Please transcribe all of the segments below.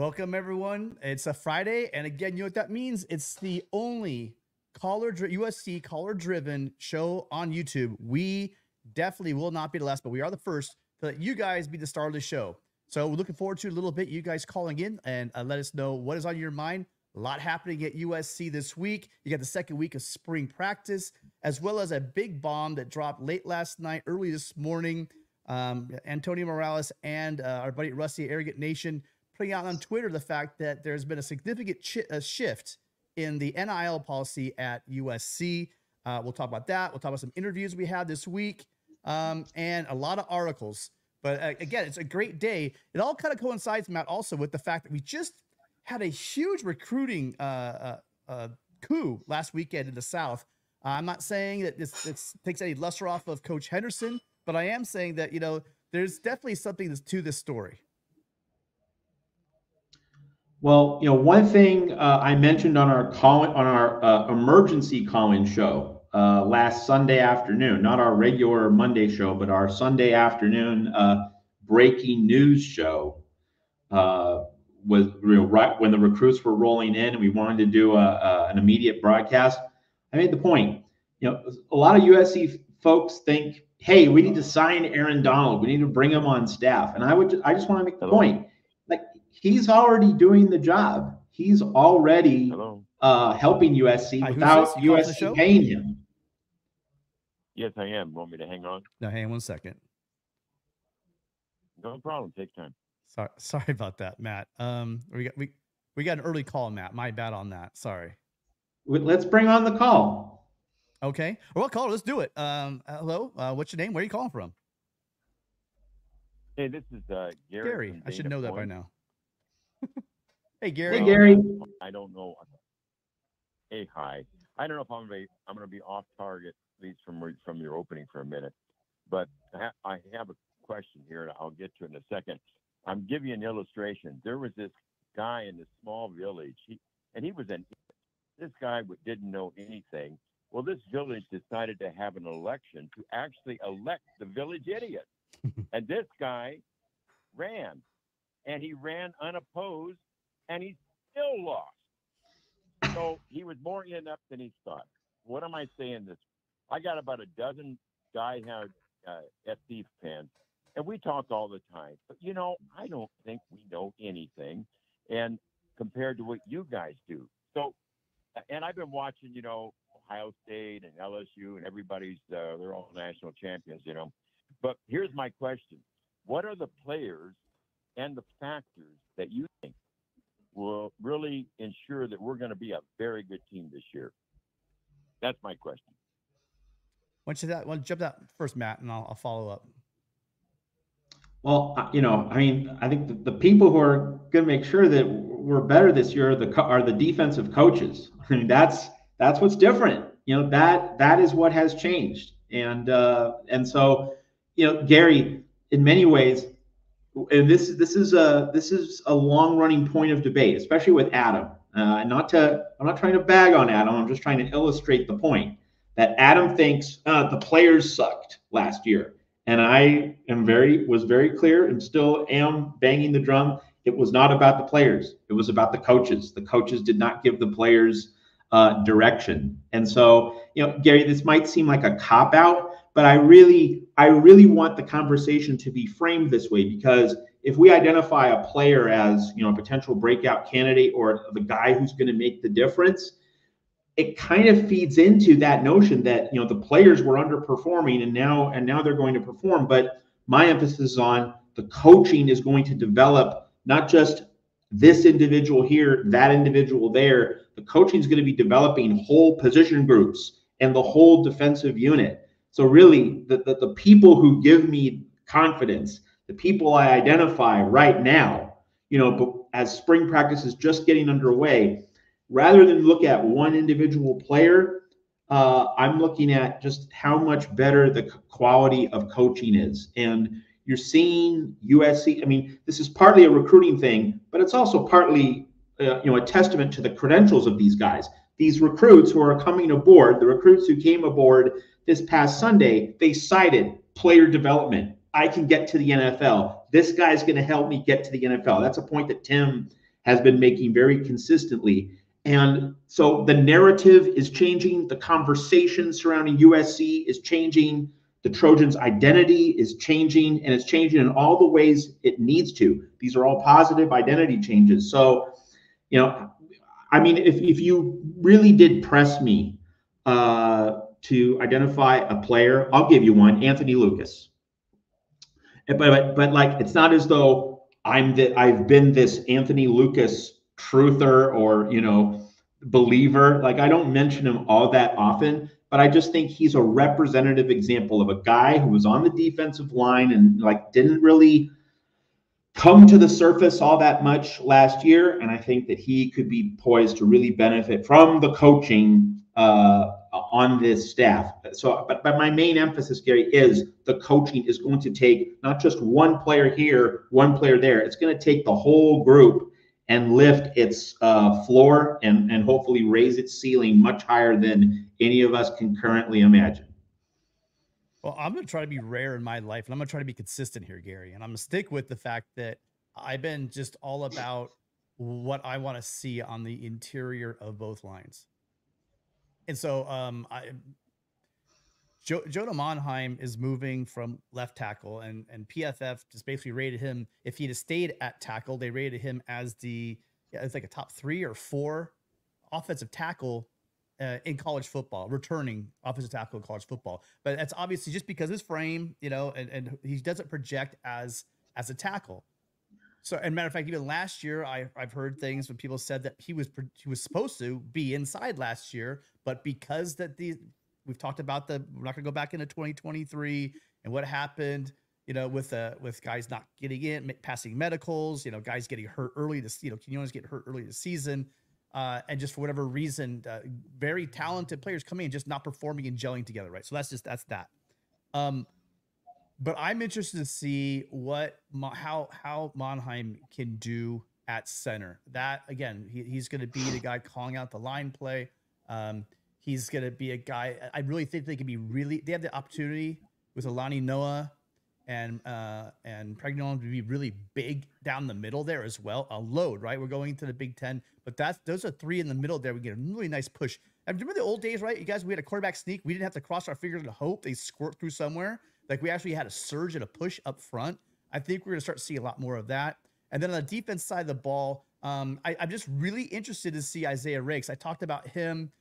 Welcome, everyone. It's a Friday. And again, you know what that means? It's the only caller USC caller driven show on YouTube. We definitely will not be the last, but we are the first to let you guys be the star of the show. So we're looking forward to a little bit you guys calling in and uh, let us know what is on your mind. A lot happening at USC this week. You got the second week of spring practice, as well as a big bomb that dropped late last night, early this morning. Um, Antonio Morales and uh, our buddy Rusty Arrogant Nation putting out on Twitter the fact that there's been a significant chi- a shift in the NIL policy at USC. Uh, we'll talk about that. We'll talk about some interviews we had this week um, and a lot of articles. But uh, again, it's a great day. It all kind of coincides, Matt, also with the fact that we just had a huge recruiting uh, uh, uh coup last weekend in the South. I'm not saying that this, this takes any luster off of Coach Henderson, but I am saying that you know there's definitely something to this story. Well, you know, one thing uh, I mentioned on our call on our uh, emergency call-in show uh, last Sunday afternoon, not our regular Monday show, but our Sunday afternoon uh, breaking news show, uh, was you know, right when the recruits were rolling in, and we wanted to do a, a, an immediate broadcast. I made the point. You know, a lot of USC folks think, "Hey, we need to sign Aaron Donald. We need to bring him on staff." And I would, I just want to make the point he's already doing the job. He's already uh, helping USC Hi, without USC paying him. Yes, I am. Want me to hang on? No, hang on one second. No problem. Take time. Sorry, sorry about that, Matt. Um, we got we we got an early call, Matt. My bad on that. Sorry. Let's bring on the call. Okay. Well, call. Let's do it. Um, hello. Uh, what's your name? Where are you calling from? Hey, this is uh, Gary. Gary, I should know Point. that by now. Hey Gary. Hey Gary. I don't know. Hey hi. I don't know if I'm gonna be I'm gonna be off target at least from from your opening for a minute, but I have a question here and I'll get to it in a second. I'm giving you an illustration. There was this guy in this small village, he, and he was an this guy didn't know anything. Well, this village decided to have an election to actually elect the village idiot, and this guy ran and he ran unopposed, and he still lost. So he was more inept than he thought. What am I saying? This I got about a dozen guy hard uh, SC fans, and we talk all the time. But you know, I don't think we know anything, and compared to what you guys do. So, and I've been watching, you know, Ohio State and LSU, and everybody's uh, they're all national champions, you know. But here's my question: What are the players and the factors that you think will really ensure that we're going to be a very good team this year? That's my question. Why don't you that? Why don't you jump that first, Matt, and I'll, I'll follow up. Well, you know, I mean, I think the, the people who are going to make sure that we're better this year are the are the defensive coaches. I mean, that's that's what's different. You know that that is what has changed, and uh, and so you know, Gary, in many ways, and this is this is a this is a long running point of debate, especially with Adam. Uh, not to I'm not trying to bag on Adam. I'm just trying to illustrate the point that Adam thinks uh, the players sucked last year, and I am very was very clear and still am banging the drum. It was not about the players. It was about the coaches. The coaches did not give the players uh, direction, and so you know, Gary, this might seem like a cop out, but I really, I really want the conversation to be framed this way because if we identify a player as you know a potential breakout candidate or the guy who's going to make the difference, it kind of feeds into that notion that you know the players were underperforming and now and now they're going to perform. But my emphasis is on the coaching is going to develop not just this individual here, that individual there. The coaching is going to be developing whole position groups and the whole defensive unit. So really, the, the, the people who give me confidence, the people I identify right now, you know, as spring practice is just getting underway, rather than look at one individual player, uh, I'm looking at just how much better the quality of coaching is. And you're seeing USC. I mean, this is partly a recruiting thing, but it's also partly, uh, you know, a testament to the credentials of these guys. These recruits who are coming aboard, the recruits who came aboard this past Sunday, they cited player development. I can get to the NFL. This guy's going to help me get to the NFL. That's a point that Tim has been making very consistently. And so the narrative is changing, the conversation surrounding USC is changing, the Trojans' identity is changing, and it's changing in all the ways it needs to. These are all positive identity changes. So, you know, I mean, if, if you really did press me uh, to identify a player, I'll give you one Anthony Lucas. But, but, but like, it's not as though I'm that I've been this Anthony Lucas truther or you know believer. Like I don't mention him all that often, but I just think he's a representative example of a guy who was on the defensive line and like didn't really come to the surface all that much last year. And I think that he could be poised to really benefit from the coaching uh, on this staff. So, but, but my main emphasis, Gary, is the coaching is going to take not just one player here, one player there. It's going to take the whole group and lift its uh, floor and, and hopefully raise its ceiling much higher than any of us can currently imagine. Well, I'm going to try to be rare in my life and I'm going to try to be consistent here, Gary. And I'm going to stick with the fact that I've been just all about what I want to see on the interior of both lines. And so um, I, jo- Jonah Monheim is moving from left tackle, and and PFF just basically rated him. If he'd have stayed at tackle, they rated him as the yeah, it's like a top three or four offensive tackle uh, in college football, returning offensive tackle in college football. But that's obviously just because his frame, you know, and, and he doesn't project as as a tackle. So, and matter of fact, even last year, I, I've heard things when people said that he was he was supposed to be inside last year, but because that the we've talked about the we're not going to go back into 2023 and what happened, you know, with uh with guys not getting in, passing medicals, you know, guys getting hurt early this, you know, Quinones get hurt early this season, uh, and just for whatever reason, uh, very talented players coming in just not performing and gelling together, right? So that's just that's that. Um, but I'm interested to see what how how Monheim can do at center. That again, he, he's going to be the guy calling out the line play. Um, he's going to be a guy. I really think they can be really. They have the opportunity with Alani Noa and uh, and Pregnon to be really big down the middle there as well. A load, right? We're going to the Big Ten, but that's those are three in the middle there. We get a really nice push. And remember the old days, right? You guys, we had a quarterback sneak. We didn't have to cross our fingers and hope they squirt through somewhere. Like we actually had a surge and a push up front. I think we're going to start to see a lot more of that. And then on the defense side of the ball, um, I, am just really interested to see Isaiah Raikes. I talked about him,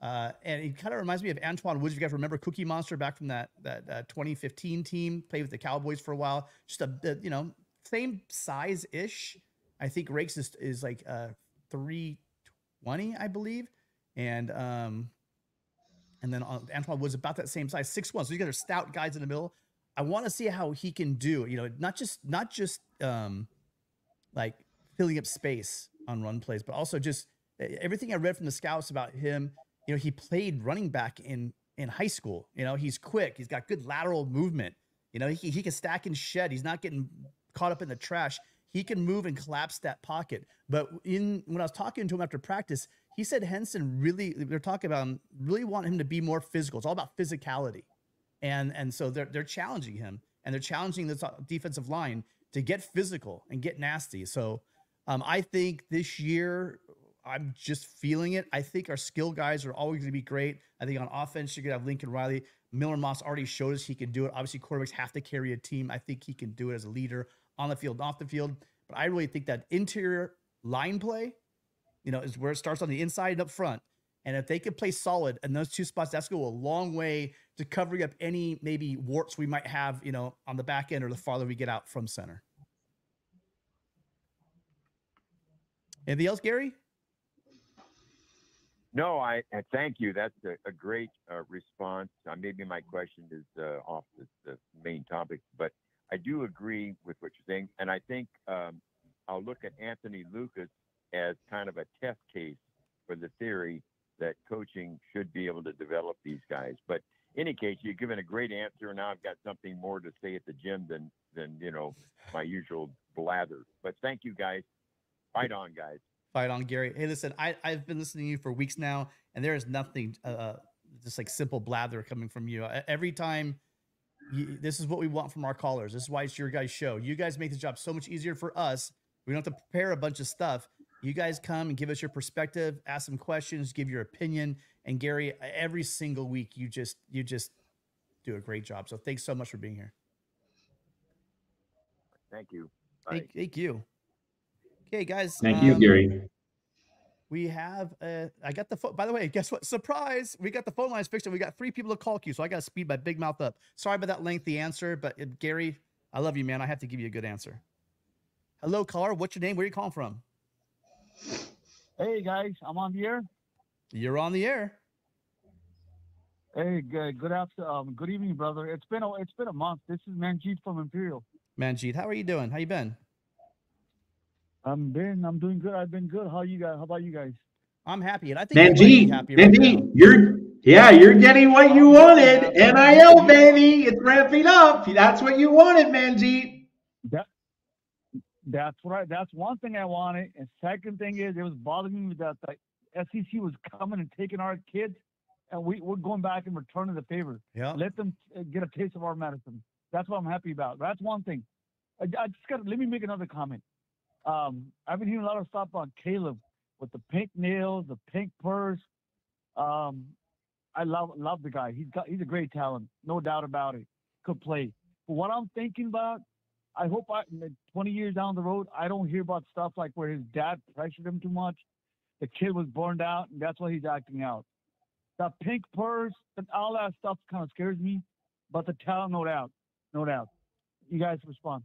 uh, and he kind of reminds me of Antwaun Woods. If you guys remember Cookie Monster back from that that uh, 2015 team, played with the Cowboys for a while. Just a, a you know same size ish. I think Rakes is is like uh, 320, I believe, and um, and then uh, Antwaun was about that same size, six one. So you guys are stout guys in the middle. I want to see how he can do. You know, not just not just um, like filling up space on run plays, but also just everything I read from the scouts about him. You know, he played running back in in high school. You know, he's quick. He's got good lateral movement. You know, he, he can stack and shed. He's not getting caught up in the trash. He can move and collapse that pocket. But in when I was talking to him after practice, he said Henson really they're talking about him really want him to be more physical. It's all about physicality, and and so they're they're challenging him and they're challenging the defensive line to get physical and get nasty. So um, I think this year I'm just feeling it. I think our skill guys are always going to be great. I think on offense you're going to have Lincoln Riley. Miller Moss already showed us he can do it. Obviously, quarterbacks have to carry a team. I think he can do it as a leader on the field, off the field. But I really think that interior line play you know, is where it starts on the inside and up front. And if they can play solid in those two spots, that's go a long way to covering up any maybe warts we might have, you know, on the back end or the farther we get out from center. Anything else, Gary? No, I, thank you. That's a, a great uh, response. Uh, maybe my question is uh, off the, the, main topic, but I do agree with what you're saying. And I think um, I'll look at Anthony Lucas as kind of a test case for the theory that coaching should be able to develop these guys. But in any case, you've given a great answer. and Now I've got something more to say at the gym than than you know my usual blather. But thank you guys. Fight on, guys. Fight on, Gary. Hey, listen, I I've been listening to you for weeks now, and there is nothing uh, uh just like simple blather coming from you. Every time. You, this is what we want from our callers. This is why it's your guys' show. You guys make the job so much easier for us. We don't have to prepare a bunch of stuff You guys come and give us your perspective, ask some questions, give your opinion. And Gary, every single week you just you just do a great job. So thanks so much for being here. Thank you. Thank, thank you. Okay, guys. Thank you, um, Gary. We have uh I got the phone by the way, guess what? Surprise! We got the phone lines fixed and we got three people to call you. So I gotta speed my big mouth up. Sorry about that lengthy answer, but uh, Gary, I love you, man. I have to give you a good answer. Hello, caller. What's your name? Where are you calling from? Hey guys, I'm on the air. You're on the air. Hey, good, good after, um, good evening, brother. It's been a, it's been a month. This is Manjeet from Imperial. Manjeet, how are you doing? How you been? I'm been, I'm doing good. I've been good. How you guys? How about you guys? I'm happy, and I think everybody's Manjeet, happy right now. Manjeet, you're yeah, you're getting what you wanted. NIL baby, it's ramping up. That's what you wanted, Manjeet. That, that's what I, that's one thing I wanted. And second thing is, it was bothering me that the SEC was coming and taking our kids, and we we're going back and returning the favor. Yeah. Let them uh, get a taste of our medicine. That's what I'm happy about. That's one thing. I, I just got. to Let me make another comment. Um, I've been hearing a lot of stuff on Caleb with the pink nails, the pink purse. Um, I love love the guy. He's got he's a great talent, no doubt about it. Could play. But what I'm thinking about, I hope I 20 years down the road, I don't hear about stuff like where his dad pressured him too much. The kid was burned out, and that's why he's acting out. The pink purse, and all that stuff kind of scares me. But the talent, no doubt, no doubt. You guys respond.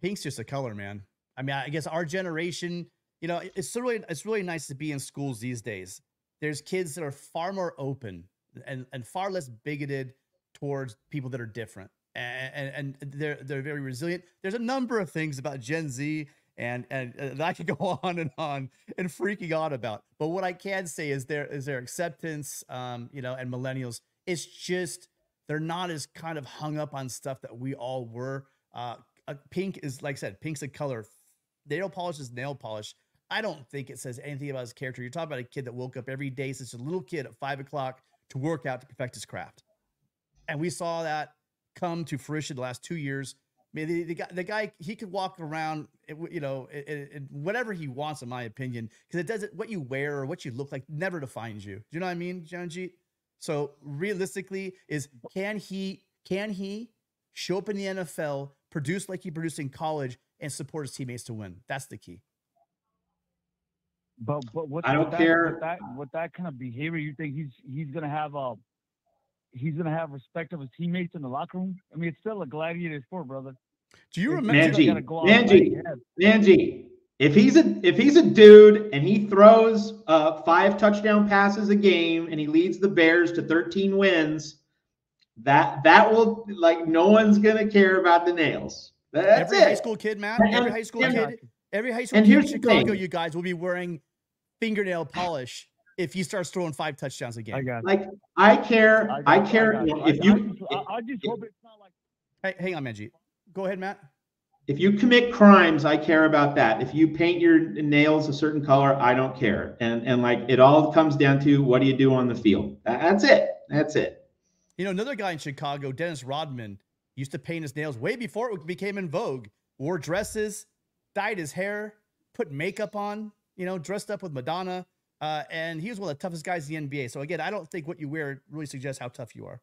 Pink's just a color, man. I mean, I guess our generation, you know, it's really it's really nice to be in schools these days. There's kids that are far more open and, and far less bigoted towards people that are different. And, and, they're they're very resilient. There's a number of things about Gen Z and and uh, I could go on and on and freaking out about. But what I can say is there is their acceptance, um, you know, and millennials. It's just they're not as kind of hung up on stuff that we all were. Uh, uh, pink is like I said, pink's a color. Nail polish is nail polish. I don't think it says anything about his character. You're talking about a kid that woke up every day since a little kid at five o'clock to work out to perfect his craft, and we saw that come to fruition the last two years. I mean, the, the guy, the guy, he could walk around, you know, i- i- i- whatever he wants, in my opinion, because it doesn't what you wear or what you look like never defines you. Do you know what I mean, Janjit? So realistically, is can he can he show up in the NFL, produce like he produced in college, and support his teammates to win? That's the key. But but what I don't with that, care. with that with that kind of behavior, you think he's he's gonna have a he's gonna have respect of his teammates in the locker room? I mean, it's still a gladiator sport, brother. Do you remember? still Manjeet, gotta go out Manjeet. fighting head. Angie, if he's a if he's a dude and he throws uh, five touchdown passes a game and he leads the Bears to 13 wins, that that will like no one's gonna care about the nails. That's every it. high school kid, man. And- Every high school I kid. Every high school and kid in Chicago, you guys will be wearing fingernail polish if he starts throwing five touchdowns a game. I got you. Like I care, I, I care. got you. If I, you I just, I, I just hope it's not like Hey, hang on, Manjeet. Go ahead, Matt. if you commit crimes, I care about that. If you paint your nails a certain color, I don't care. And and like it all comes down to what do you do on the field. That's it. That's it. You know, another guy in Chicago, Dennis Rodman, used to paint his nails way before it became in vogue. Wore dresses, dyed his hair, put makeup on, you know, dressed up with Madonna. Uh, and he was one of the toughest guys in the NBA. So again, I don't think what you wear really suggests how tough you are.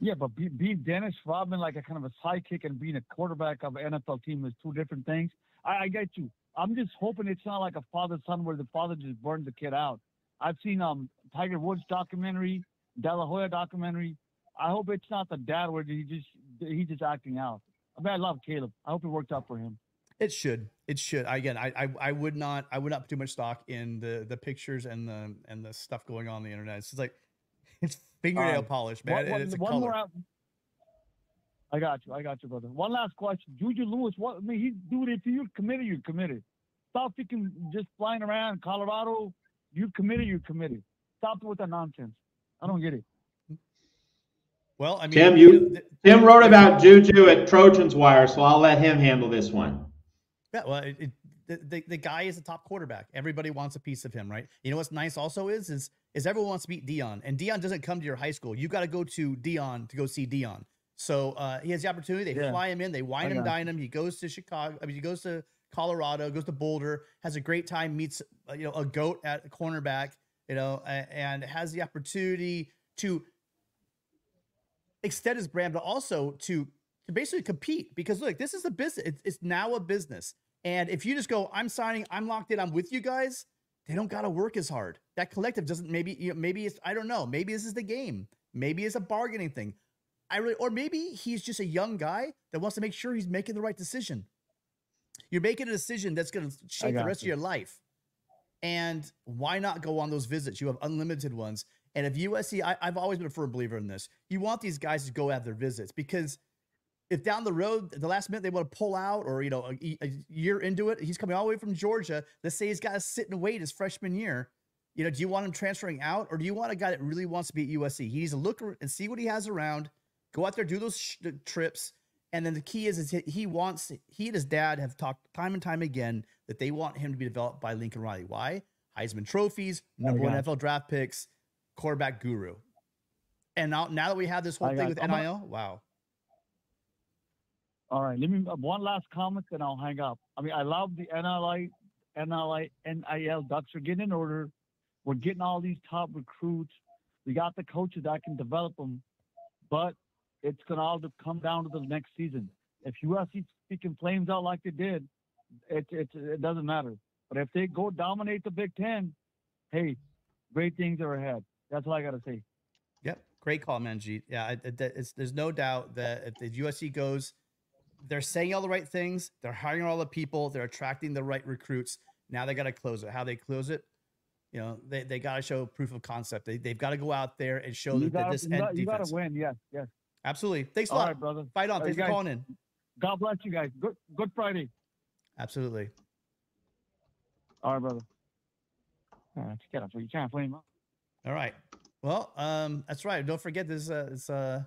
yeah, but be, being Dennis Rodman like a kind of a sidekick and being a quarterback of an NFL team is two different things. I, I get you. I'm just hoping it's not like a father son where the father just burned the kid out. I've seen um Tiger Woods documentary, De La Hoya documentary. I hope it's not the dad where he just he's just acting out. I mean, I love Caleb. I hope it worked out for him. It should. It should. Again, I, I I would not I would not put too much stock in the the pictures and the and the stuff going on, on the internet. It's just like it's fingernail Um, polish, man. One, one- it's a one color. more. I got you. I got you, brother. One last question. Juju Lewis, what I mean, he's dude, if you're committed, you're committed. Stop thinking just flying around Colorado. You're committed, you're committed. Stop with the nonsense. I don't get it. Well, I mean, Tim, you- th- Tim wrote about Juju at Trojans Wire, so I'll let him handle this one. Yeah, well, it, it, the, the the guy is a top quarterback. Everybody wants a piece of him, right? You know what's nice also is is is everyone wants to beat Deion, and Deion doesn't come to your high school. You got to go to Deion to go see Deion. So uh, he has the opportunity. They Yeah. fly him in, they wine I him, dine him. He goes to Chicago. I mean, he goes to Colorado, goes to Boulder, has a great time, meets uh, you know a goat at cornerback, you know, and has the opportunity to extend his brand, but also to to basically compete. Because look, this is a business. It's, it's now a business, and if you just go, I'm signing, I'm locked in, I'm with you guys. They don't got to work as hard. That collective doesn't. Maybe you know, maybe it's I don't know. Maybe this is the game. Maybe it's a bargaining thing. I really, or maybe he's just a young guy that wants to make sure he's making the right decision. You're making a decision that's going to shape the rest you. of your life. And why not go on those visits? You have unlimited ones. And if USC, I, I've always been a firm believer in this. You want these guys to go have their visits because if down the road, the last minute they want to pull out, or you know, a, a year into it, he's coming all the way from Georgia. Let's say he's got to sit and wait his freshman year. You know, do you want him transferring out, or do you want a guy that really wants to be at USC? He needs to look and see what he has around, go out there, do those sh- trips, and then the key is, is he- he wants he and his dad have talked time and time again that they want him to be developed by Lincoln Riley. Why? Heisman trophies, oh number one got NFL draft picks, quarterback guru. And now, now that we have this whole I thing with you. I'm gonna- NIL, wow. All right, let me uh, one last comment, and I'll hang up. I mean, I love the NLI, NLI, NIL ducks are getting in order. We're getting all these top recruits. We got the coaches that can develop them, but it's gonna all come down to the next season. If USC speaking flames out like they did, it it it doesn't matter. But if they go dominate the Big Ten, hey, great things are ahead. That's all I gotta say. Yep, great call, Manjeet. Yeah, there's no doubt that if the USC goes, they're saying all the right things. They're hiring all the people. They're attracting the right recruits. Now they got to close it. How they close it, you know, they, they got to show proof of concept. They, they've got to go out there and show You that, gotta, this you, end gotta, you gotta win. Yes, yes. Absolutely. Thanks a lot. right, brother. Fight on. All Thanks for calling in. God bless you guys. Good Good Friday. Absolutely. All right, brother. All right, you can't, you can't flame up. All right. Well, um, that's right. Don't forget this. Uh, it's uh,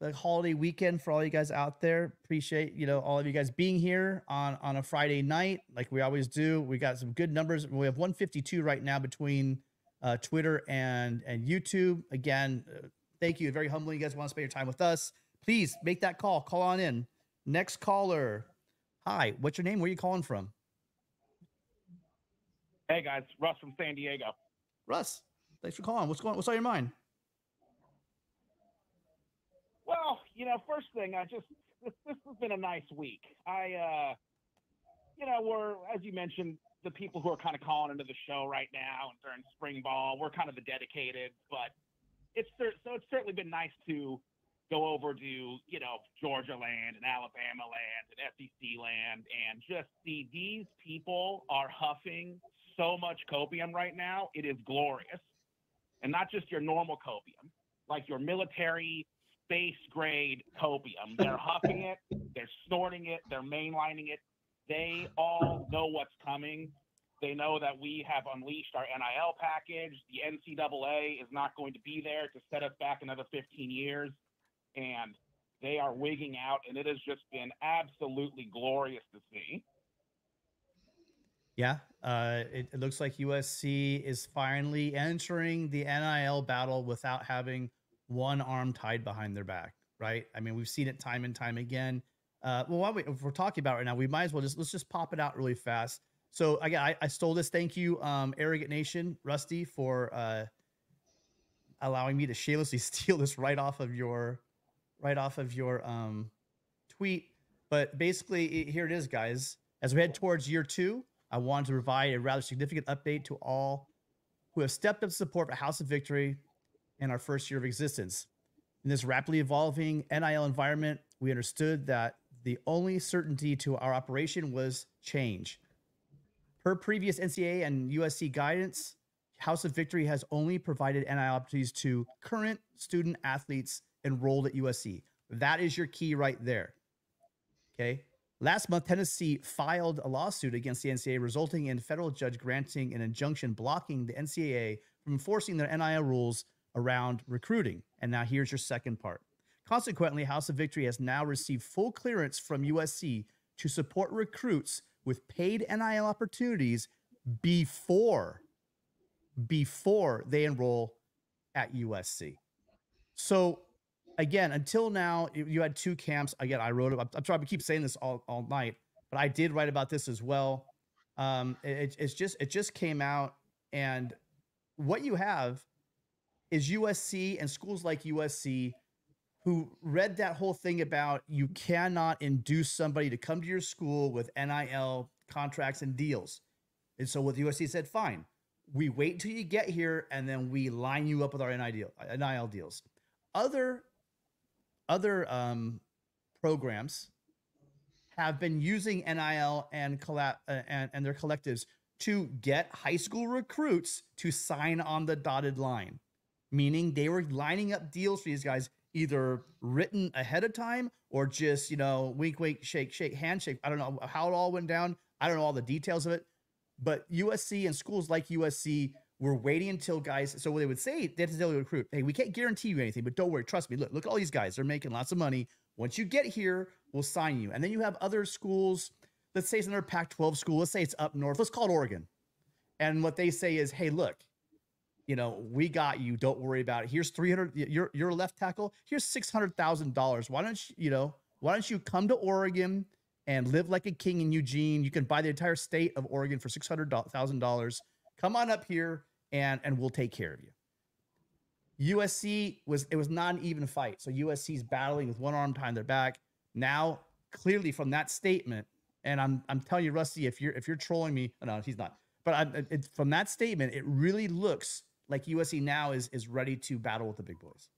the holiday weekend for all you guys out there. Appreciate you know all of you guys being here on on a Friday night, like we always do. We got some good numbers. We have 152 right now between uh, Twitter and and YouTube. Again, uh, thank you. Very humbling. You guys want to spend your time with us? Please make that call. Call on in. Next caller. Hi. What's your name? Where are you calling from? Hey guys, Russ from San Diego. Russ. Thanks for calling. What's going? What's on your mind? Well, you know, first thing, I just this, this has been a nice week. I, uh, you know, we're as you mentioned, the people who are kind of calling into the show right now and during spring ball, we're kind of the dedicated, but it's so it's certainly been nice to go over to you know Georgia land and Alabama land and SEC land and just see these people are huffing so much copium right now. It is glorious, and not just your normal copium, like your military space grade copium. They're huffing it, they're snorting it, they're mainlining it. They all know what's coming. They know that we have unleashed our NIL package. The NCAA is not going to be there to set us back another 15 years. And they are wigging out, and it has just been absolutely glorious to see. Yeah, uh, it, it looks like USC is finally entering the NIL battle without having one arm tied behind their back. Right? I mean, we've seen it time and time again. Uh, well, while we, if we're talking about it right now, we might as well just let's just pop it out really fast. So again, I, I stole this. Thank you, um, Arrogant Nation, Rusty, for uh, allowing me to shamelessly steal this right off of your right off of your um, tweet. But basically, it- here it is, guys. As we head towards year two, I wanted to provide a rather significant update to all who have stepped up to support for House of Victory in our first year of existence. In this rapidly evolving NIL environment, we understood that the only certainty to our operation was change. Per previous NCAA and USC guidance, House of Victory has only provided NIL opportunities to current student athletes enrolled at USC. That is your key right there. Okay. Last month, Tennessee filed a lawsuit against the NCAA, resulting in federal judge granting an injunction blocking the NCAA from enforcing their NIL rules around recruiting. And now here's your second part. Consequently, House of Victory has now received full clearance from USC to support recruits with paid NIL opportunities before before they enroll at USC. So again, until now, you had two camps. Again, I wrote. I'm, I'm sorry, I keep saying this all, all night. but I did write about this as well. Um, it, it's just it just came out, and what you have is USC and schools like USC who read that whole thing about you cannot induce somebody to come to your school with NIL contracts and deals. And so what the USC said, fine, we wait until you get here and then we line you up with our NIL deals. Other other um, programs have been using NIL and, collab- uh, and and their collectives to get high school recruits to sign on the dotted line, meaning they were lining up deals for these guys either written ahead of time or just you know wink wink shake shake handshake. I don't know how it all went down. I don't know all the details of it, but USC and schools like USC were waiting until guys. So what they would say, they had to tell the recruit, "Hey, we can't guarantee you anything, but don't worry, trust me. Look, look at all these guys. They're making lots of money. Once you get here, we'll sign you." And then you have other schools. Let's say it's another Pac-12 school. Let's say it's up north. Let's call it Oregon. And what they say is, "Hey, look, you know, we got you. Don't worry about it. Here's 300. You're, you're a left tackle. Here's $600,000. Why don't you, you know, why don't you come to Oregon and live like a king in Eugene? You can buy the entire state of Oregon for $600,000. Come on up here and, and we'll take care of you. USC was, it was not an even fight. So USC's battling with one arm behind their back. Now, clearly from that statement, and I'm, I'm telling you, Rusty, if you're, if you're trolling me, no, he's not. But I, it, from that statement, it really looks like USC now is is ready to battle with the big boys.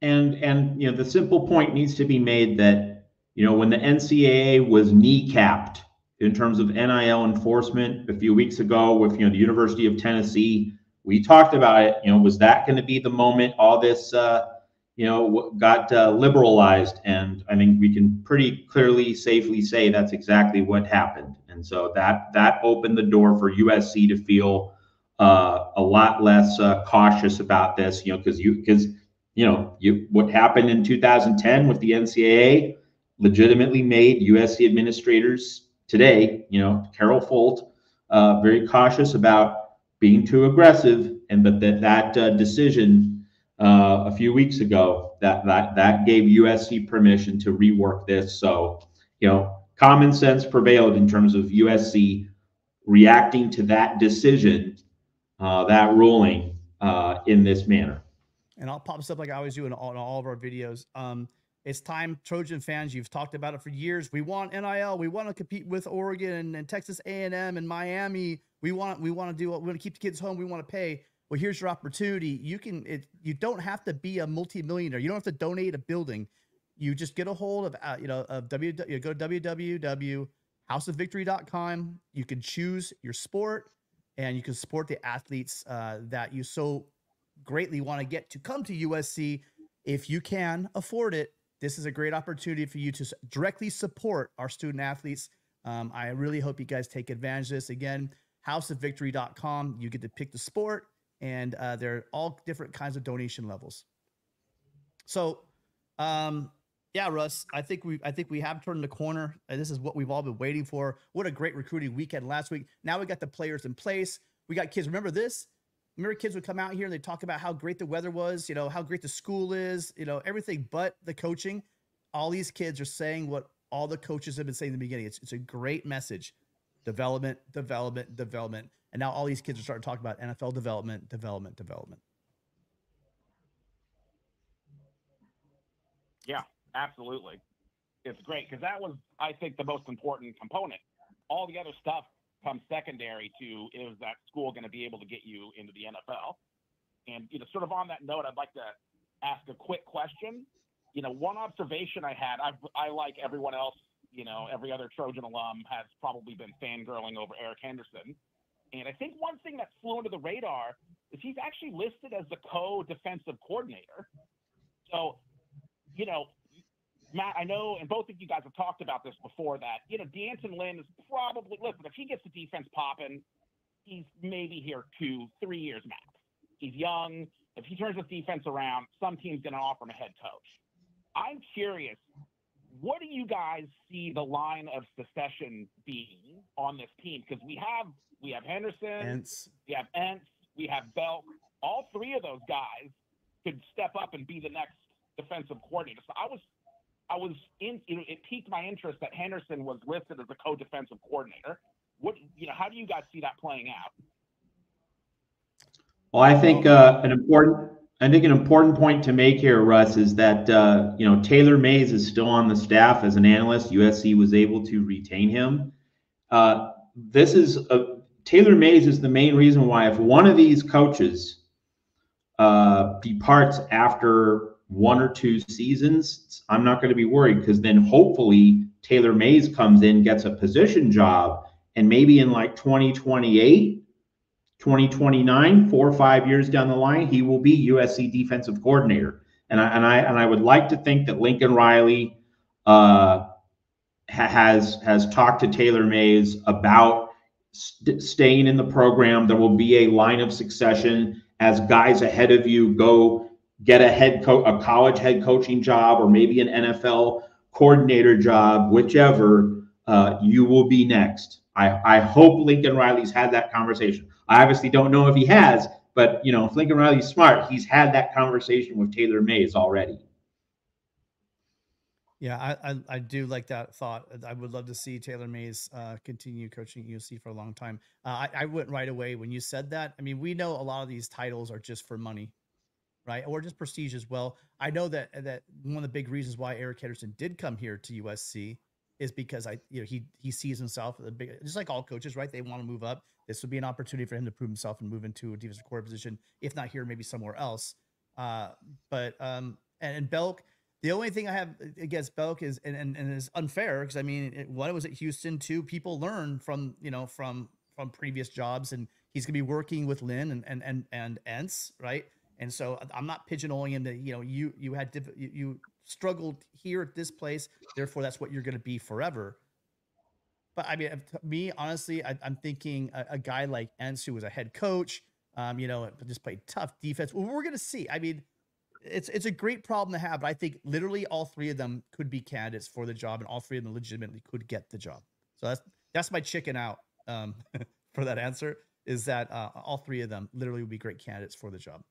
And and you know the simple point needs to be made that you know when the NCAA was kneecapped in terms of NIL enforcement a few weeks ago with you know the University of Tennessee, we talked about it. You know, was that going to be the moment all this uh, you know got uh, liberalized? And I think we can pretty clearly, safely say that's exactly what happened. And so that that opened the door for USC to feel uh, a lot less uh, cautious about this, you know, because you because you know you what happened in 2010 with the NCAA legitimately made USC administrators today, you know, Carol Folt, uh, very cautious about being too aggressive, and but that that uh, decision uh, a few weeks ago that that that gave USC permission to rework this. So you know, common sense prevailed in terms of USC reacting to that decision uh, that ruling uh, in this manner. And I'll pop this up like I always do in all, in all of our videos. Um, it's time, Trojan fans. You've talked about it for years. We want NIL. We want to compete with Oregon and, and Texas A&M and Miami. We want we want to do. We want to keep the kids home. We want to pay. Well, here's your opportunity. You can. It, you don't have to be a multimillionaire. You don't have to donate a building. You just get a hold of uh, you know of w. You go to www.houseofvictory.com. You can choose your sport and you can support the athletes uh, that you so greatly want to get to come to USC. If you can afford it, this is a great opportunity for you to directly support our student athletes. Um, I really hope you guys take advantage of this. Again, houseofvictory.com. You get to pick the sport, and uh, there are all different kinds of donation levels. So, um, yeah, Russ, I think we I think we have turned the corner. Uh, this is what we've all been waiting for. What a great recruiting weekend last week. Now we got the players in place. We got kids. Remember this? Remember kids would come out here and they talk about how great the weather was, you know, how great the school is, you know, everything but the coaching. All these kids are saying what all the coaches have been saying in the beginning. It's it's a great message. Development, development, development. And now all these kids are starting to talk about NFL development, development, development. Yeah, Absolutely. It's great because that was, I think, the most important component. All the other stuff comes secondary to is that school going to be able to get you into the NFL? And, you know, sort of on that note, I'd like to ask a quick question. You know, one observation I had, I've, I like everyone else, you know, every other Trojan alum has probably been fangirling over Eric Henderson. And I think one thing that's flew under the radar is he's actually listed as the co defensive coordinator. So, you know, Matt, I know, and both of you guys have talked about this before that, you know, D'Anton Lynn is probably, listen, if he gets the defense popping, he's maybe here two, three years max. He's young. If he turns this defense around, some team's going to offer him a head coach. I'm curious, what do you guys see the line of succession being on this team? Because we have we have Henderson, Entz. we have Entz, we have Belk. All three of those guys could step up and be the next defensive coordinator. So I was I was in, you know, it piqued my interest that Henderson was listed as a co-defensive coordinator. What, you know, how do you guys see that playing out? Well, I think uh, an important, I think an important point to make here, Russ, is that uh, you know Taylor Mays is still on the staff as an analyst. USC was able to retain him. Uh, this is a, Taylor Mays is the main reason why if one of these coaches uh, departs after one or two seasons, I'm not going to be worried because then hopefully Taylor Mays comes in, gets a position job, and maybe in like 2028 2029, four or five years down the line, he will be USC defensive coordinator. And I and I and I would like to think that Lincoln Riley uh, has has talked to Taylor Mays about st- staying in the program. There will be a line of succession as guys ahead of you go get a head coach, a college head coaching job, or maybe an NFL coordinator job, whichever. Uh, you will be next. I, I hope Lincoln Riley's had that conversation. I obviously don't know if he has, but you know, if Lincoln Riley's smart, he's had that conversation with Taylor Mays already. Yeah, I, I, I do like that thought. I would love to see Taylor Mays uh, continue coaching USC for a long time. Uh, I, I went right away when you said that. I mean, we know a lot of these titles are just for money, right, or just prestige as well. I know that that one of the big reasons why Eric Henderson did come here to USC is because I, you know, he he sees himself a big, just like all coaches, right? They want to move up. This would be an opportunity for him to prove himself and move into a defensive coordinator position, if not here, maybe somewhere else. Uh, but um, and, and Belk, the only thing I have against Belk is and and, and is unfair because I mean, it, one was at Houston, two people learn from you know from from previous jobs, and he's gonna be working with Lynn and and and and Entz, right? And so I'm not pigeonholing him that you know you you had diff- you, you struggled here at this place, therefore that's what you're going to be forever. But I mean, me, honestly, I, am thinking a, a, guy like Entz, who was a head coach, um, you know, just played tough defense. Well, we're going to see. I mean, it's it's a great problem to have, but I think literally all three of them could be candidates for the job, and all three of them legitimately could get the job. So that's that's my chicken out um, for that answer. Is that uh, all three of them literally would be great candidates for the job.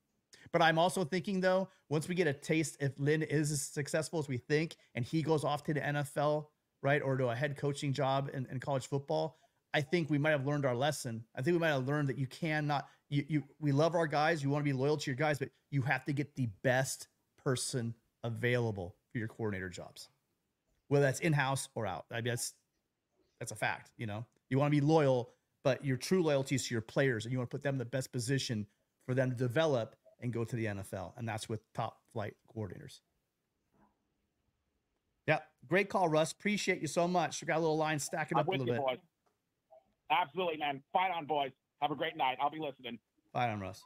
But I'm also thinking though, once we get a taste, if Lynn is as successful as we think, and he goes off to the NFL, right, or to a head coaching job in, in college football, I think we might have learned our lesson. I think we might have learned that you cannot. You, you we love our guys. You want to be loyal to your guys, but you have to get the best person available for your coordinator jobs, whether that's in house or out. I that's that's a fact. You know, you want to be loyal, but your true loyalty is to your players, and you want to put them in the best position for them to develop and go to the NFL. And that's with top flight coordinators. Yeah, great call, Russ. Appreciate you so much. We got a little line stacking up a little you, bit. Boys. Absolutely, man. Fight on, boys. Have a great night. I'll be listening. Fight on, Russ.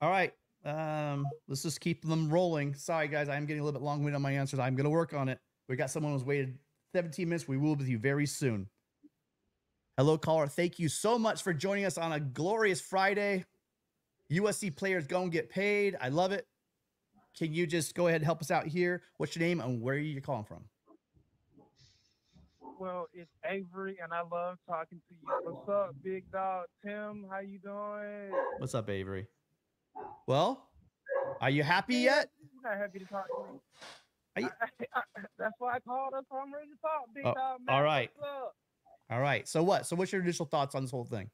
All right. Um, let's just keep them rolling. Sorry, guys. I'm getting a little bit long winded on my answers. I'm going to work on it. We got someone who's waited 17 minutes. We will be with you very soon. Hello, caller. Thank you so much for joining us on a glorious Friday. USC players go and get paid. I love it. Can you just go ahead and help us out here? What's your name and where are you calling from? Well, it's Avery, and I love talking to you. What's up, big dog Tim? How you doing? What's up, Avery? Well, are you happy yet? I'm not happy to talk to you. You... I, I, that's why I called. That's why I'm ready to talk, big oh, dog. Man. All right. All right. So what? So what's your initial thoughts on this whole thing?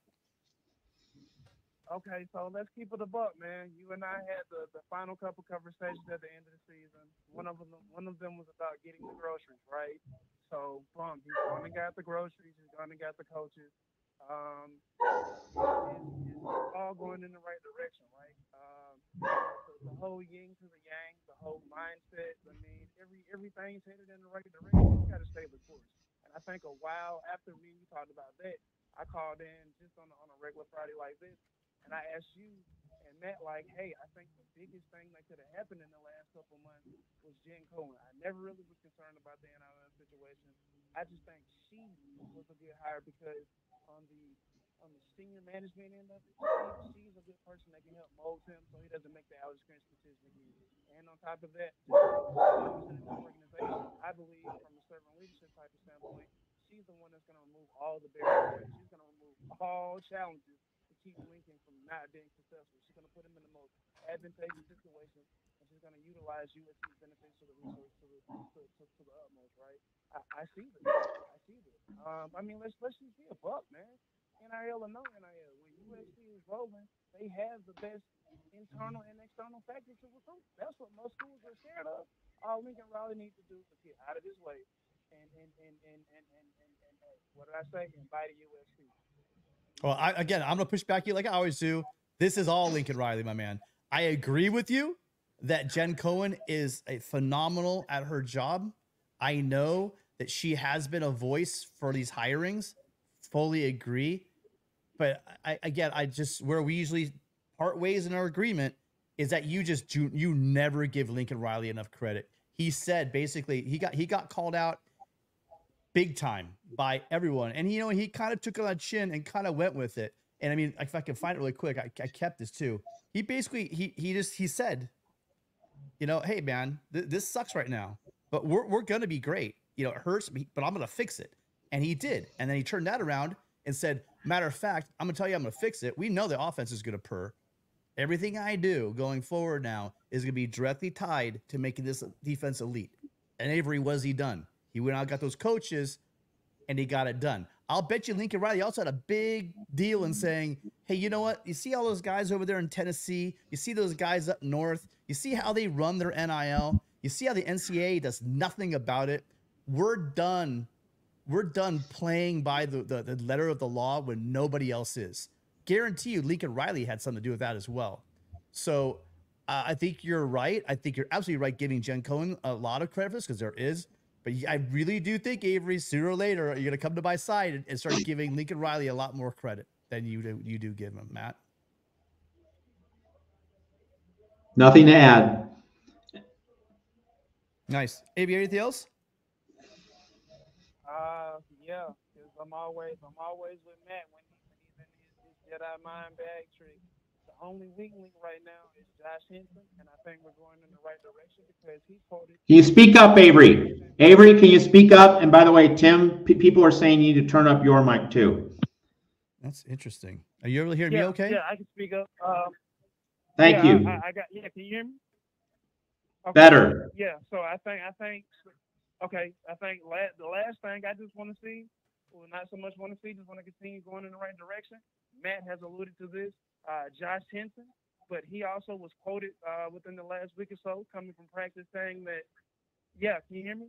Okay, so let's keep it a buck, man. You and I had the, the final couple conversations at the end of the season. One of them, one of them was about getting the groceries, right? So, boom, he's gone and got the groceries. He's gone and got the coaches. Um, it's, it's all going in the right direction, right? Um, the, the whole yin to the yang, the whole mindset. I mean, every everything's headed in the right direction. You got to stay the course. And I think a while after me, talked about that. I called in just on on a regular Friday like this and I asked you and Matt, like, hey, I think the biggest thing that could have happened in the last couple months was Jen Cohen. I never really was concerned about the NIL situation. I just think she was a good hire because on the on the senior management end of it, she, she's a good person that can help mold him so he doesn't make the Alex Grinch decision again. And on top of that, organization, I believe from a servant leadership type of standpoint, she's the one that's going to remove all the barriers. She's going to remove all challenges keep Lincoln from not being successful. She's going to put him in the most advantageous situation, and she's going to utilize USC's beneficial resource to the, to, to, to the utmost, right? I, I see this. I see this. Um, I mean, let's let's just be a buck, man. NIL or no NIL, when USC is rolling, they have the best internal and external factors to recruit. That's what most schools are scared of. All Lincoln Riley needs to do is get out of his way and and and and and and, and, and, and what did I say? Invite USC. Well, I, again, I'm gonna push back you like I always do. This is all Lincoln Riley, my man. I agree with you that Jen Cohen is a phenomenal at her job. I know that she has been a voice for these hirings. Fully agree. But I, again, I just where we usually part ways in our agreement is that you just you, you never give Lincoln Riley enough credit. He said basically he got he got called out big time by everyone, and you know he kind of took it on chin and kind of went with it. And I mean, if I can find it really quick, I, I kept this too. He basically he he just he said, you know, hey man, th- this sucks right now, but we're we're gonna be great. You know, it hurts, me, but I'm gonna fix it. And he did. And then he turned that around and said, matter of fact, I'm gonna tell you I'm gonna fix it. We know the offense is gonna purr. Everything I do going forward now is gonna be directly tied to making this defense elite. And Avery, was he done? He went out, got those coaches, and he got it done. I'll bet you Lincoln Riley also had a big deal in saying, hey, you know what? You see all those guys over there in Tennessee? You see those guys up north? You see how they run their NIL? You see how the NCAA does nothing about it? We're done. We're done playing by the, the, the letter of the law when nobody else is. Guarantee you, Lincoln Riley had something to do with that as well. So uh, I think you're right. I think you're absolutely right giving Jen Cohen a lot of credit for this because there is. But I really do think Avery, sooner or later, you're going to come to my side and, and start giving Lincoln Riley a lot more credit than you do, you do give him, Matt. Nothing to add. Nice. Avery, anything else? Uh, yeah, 'cause I'm always I'm always with Matt when, he, when he's in his, his Jedi mind bag trick. The only weak link right now is Josh Henson, and I think we're going in the right direction because he quoted. Can you speak up, Avery? Avery, can you speak up? And by the way, Tim, p- people are saying you need to turn up your mic too. That's interesting. Are you able to hear yeah, me okay? Yeah, I can speak up. Um, Thank yeah, you. I, I, I got. Yeah, can you hear me? Okay. Better. Yeah, so I think I think okay, I think la- the last thing I just want to see, well, not so much want to see, just want to continue going in the right direction. Matt has alluded to this. Uh, Josh Henson, but he also was quoted uh, within the last week or so, coming from practice, saying that, yeah, can you hear me?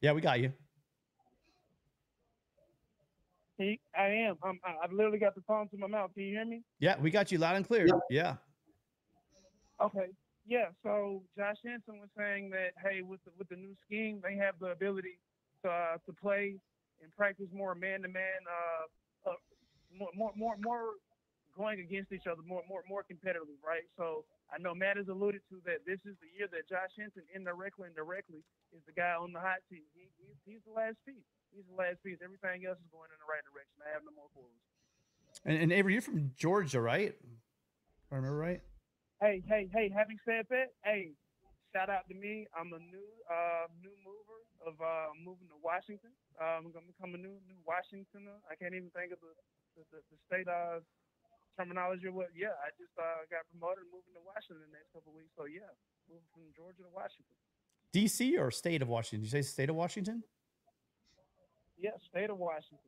Yeah, we got you. He, I am. I'm, I- I've literally got the phone to my mouth. Can you hear me? Yeah, we got you loud and clear. Yep. Yeah. Okay. Yeah. So Josh Henson was saying that hey, with the, with the new scheme, they have the ability to uh, to play and practice more man to man, uh, more more more more going against each other, more more more competitively, right? So I know Matt has alluded to that. This is the year that Josh Henson, indirectly and directly, is the guy on the hot seat. He, he's, he's the last piece. He's the last piece. Everything else is going in the right direction. I have no more quarrels. And, and Avery, you're from Georgia, right? If I remember right. Hey, hey, hey, having said that, hey, shout out to me. I'm a new uh new mover of uh moving to Washington. Um, I'm gonna become a new new Washingtoner. I can't even think of the the, the, the state uh terminology or what yeah, I just uh got promoted and moving to Washington the next couple of weeks. So yeah, moving from Georgia to Washington. DC or state of Washington? Did you say state of Washington? Yeah, state of Washington.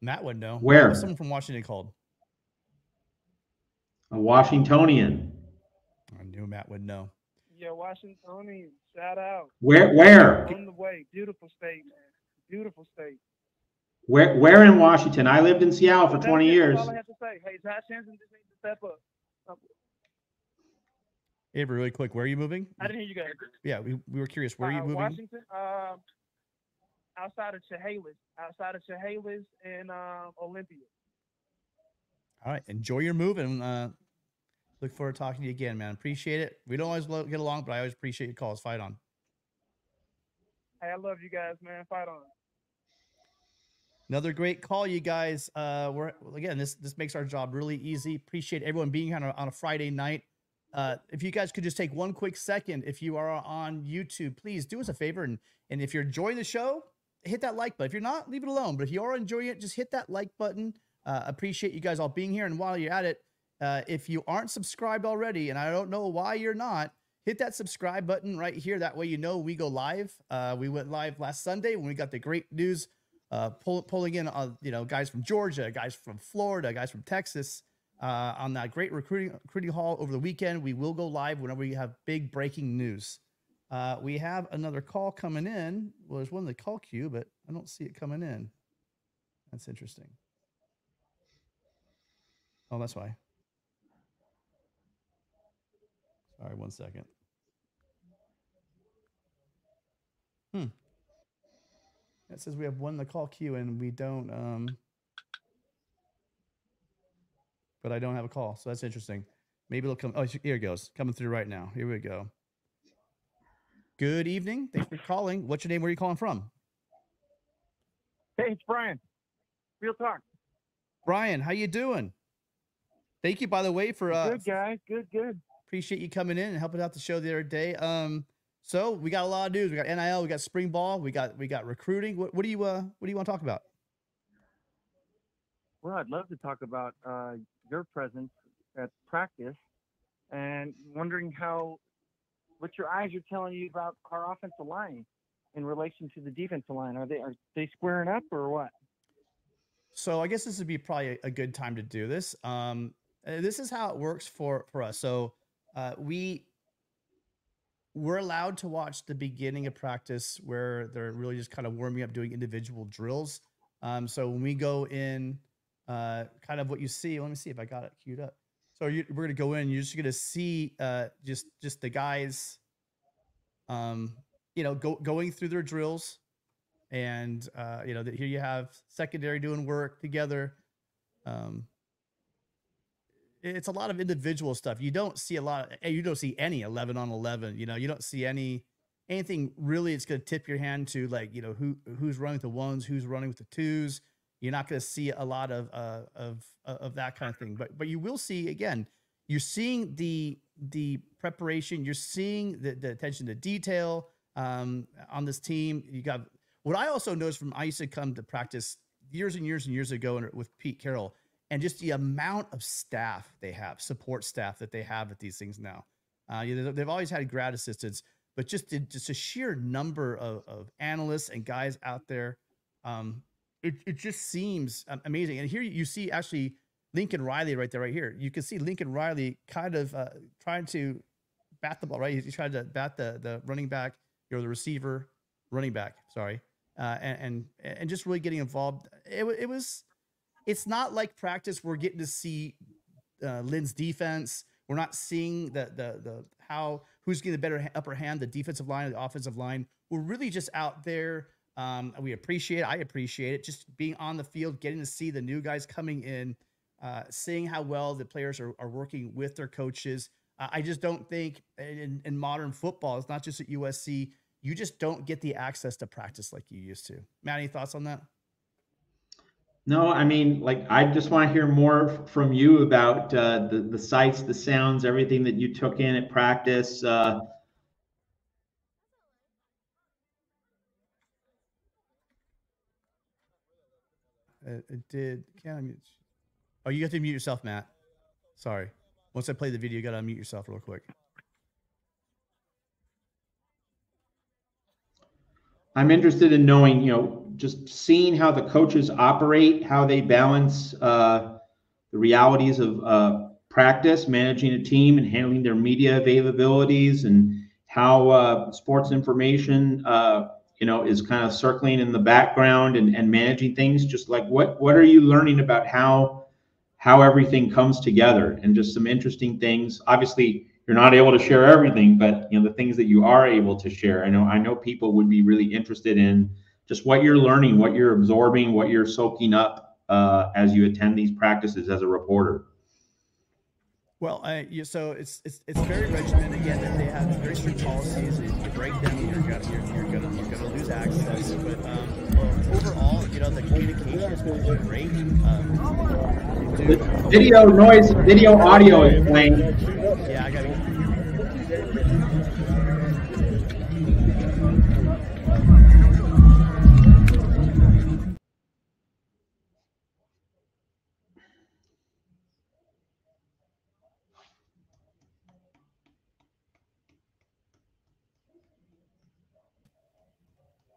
Matt would know. Where? What's someone from Washington called? A Washingtonian. I knew Matt would know. Yeah, Washingtonian. Shout out. Where? Where? On the way. Beautiful state, man. Beautiful state. Where? Where in Washington? I lived in Seattle for 20 years. That's all I have to say. Hey, Josh Henson just needs to step up. Avery, really quick, where are you moving? I didn't hear you guys. Yeah, we, we were curious. Where are you uh, moving? Washington, um, outside of Chehalis, outside of Chehalis and um, Olympia. All right. Enjoy your move and uh, look forward to talking to you again, man. Appreciate it. We don't always lo- get along, but I always appreciate your calls. Fight on. Hey, I love you guys, man. Fight on. Another great call, you guys. Uh, we're again, this this makes our job really easy. Appreciate everyone being here on a, on a Friday night. Uh, if you guys could just take one quick second, if you are on YouTube, please do us a favor and and if you're enjoying the show, hit that like button. If you're not, leave it alone. But if you are enjoying it, just hit that like button. Uh, appreciate you guys all being here. And while you're at it, uh, if you aren't subscribed already, and I don't know why you're not, hit that subscribe button right here. That way, you know we go live. Uh, we went live last Sunday when we got the great news, uh, pull, pulling in, uh, you know, guys from Georgia, guys from Florida, guys from Texas, uh, on that great recruiting recruiting hall over the weekend. We will go live whenever we have big breaking news. Uh, we have another call coming in. Well, there's one in the call queue, but I don't see it coming in. That's interesting. Oh, that's why. Sorry, one second. Hmm. It says we have one in the call queue and we don't um but I don't have a call. So that's interesting. Maybe it'll come oh here it goes. Coming through right now. Here we go. Good evening. Thanks for calling. What's your name? Where are you calling from? Hey, it's Brian. Real talk. Brian, how you doing? Thank you by the way for uh good guy. Good, good. appreciate you coming in and helping out the show the other day. Um, so we got a lot of news. We got NIL, we got spring ball, we got we got recruiting. What, what do you uh what do you want to talk about? Well, I'd love to talk about uh, your presence at practice and wondering how what your eyes are telling you about our offensive line in relation to the defensive line. Are they are they squaring up or what? So I guess this would be probably a, good time to do this. Um, uh, this is how it works for for us. So uh, we we're allowed to watch the beginning of practice where they're really just kind of warming up, doing individual drills. Um, so when we go in, uh, kind of what you see. Let me see if I got it queued up. So you, we're gonna go in. You're just gonna see uh, just just the guys, um, you know, go, going through their drills, and uh, you know that here you have secondary doing work together. Um, it's a lot of individual stuff. You don't see a lot. Of, you don't see any eleven on eleven. You know, you don't see any anything really. It's going to tip your hand to like you know who who's running with the ones, who's running with the twos. You're not going to see a lot of uh, of of that kind of thing. But but you will see again. You're seeing the the preparation. You're seeing the, the attention to detail um, on this team. You got what I also noticed from I used to come to practice years and years and years ago with Pete Carroll and just the amount of staff they have, support staff that they have at these things now. Uh, they've always had grad assistants, but just the, just a sheer number of, of analysts and guys out there, um, it, it just seems amazing. And here you see actually Lincoln Riley right there, right here. You can see Lincoln Riley kind of uh, trying to bat the ball, right? He's trying to bat the the running back or the receiver, running back, sorry, uh, and, and and just really getting involved. It, it was it's not like practice. We're getting to see uh, Lynn's defense. We're not seeing the the the how who's getting the better upper hand, the defensive line or the offensive line. We're really just out there. Um, we appreciate. it. I appreciate it. Just being on the field, getting to see the new guys coming in, uh, seeing how well the players are, are working with their coaches. Uh, I just don't think in, in modern football, it's not just at USC. You just don't get the access to practice like you used to. Matt, any thoughts on that? No, I mean, like, I just want to hear more from you about uh, the the sights, the sounds, everything that you took in at practice. Uh, It, it did. Can't mute? Oh, you have to mute yourself, Matt. Sorry. Once I play the video, you got to unmute yourself real quick. I'm interested in knowing, you know, just seeing how the coaches operate, how they balance uh, the realities of uh, practice, managing a team, and handling their media availabilities, and how uh, sports information, uh, you know, is kind of circling in the background and, and managing things. Just like what what are you learning about how how everything comes together, and just some interesting things. Obviously, you're not able to share everything, but you know the things that you are able to share. I know I know people would be really interested in just what you're learning, what you're absorbing, what you're soaking up uh, as you attend these practices as a reporter. Well, I, you, so it's it's it's very regimented. Again, that they have very strict policies. If you break them, you're gonna you're, you're gonna you're gonna lose access. But um, well, overall, you know, the communication is going great. Um, they Video noise, video audio is playing. yeah, I got.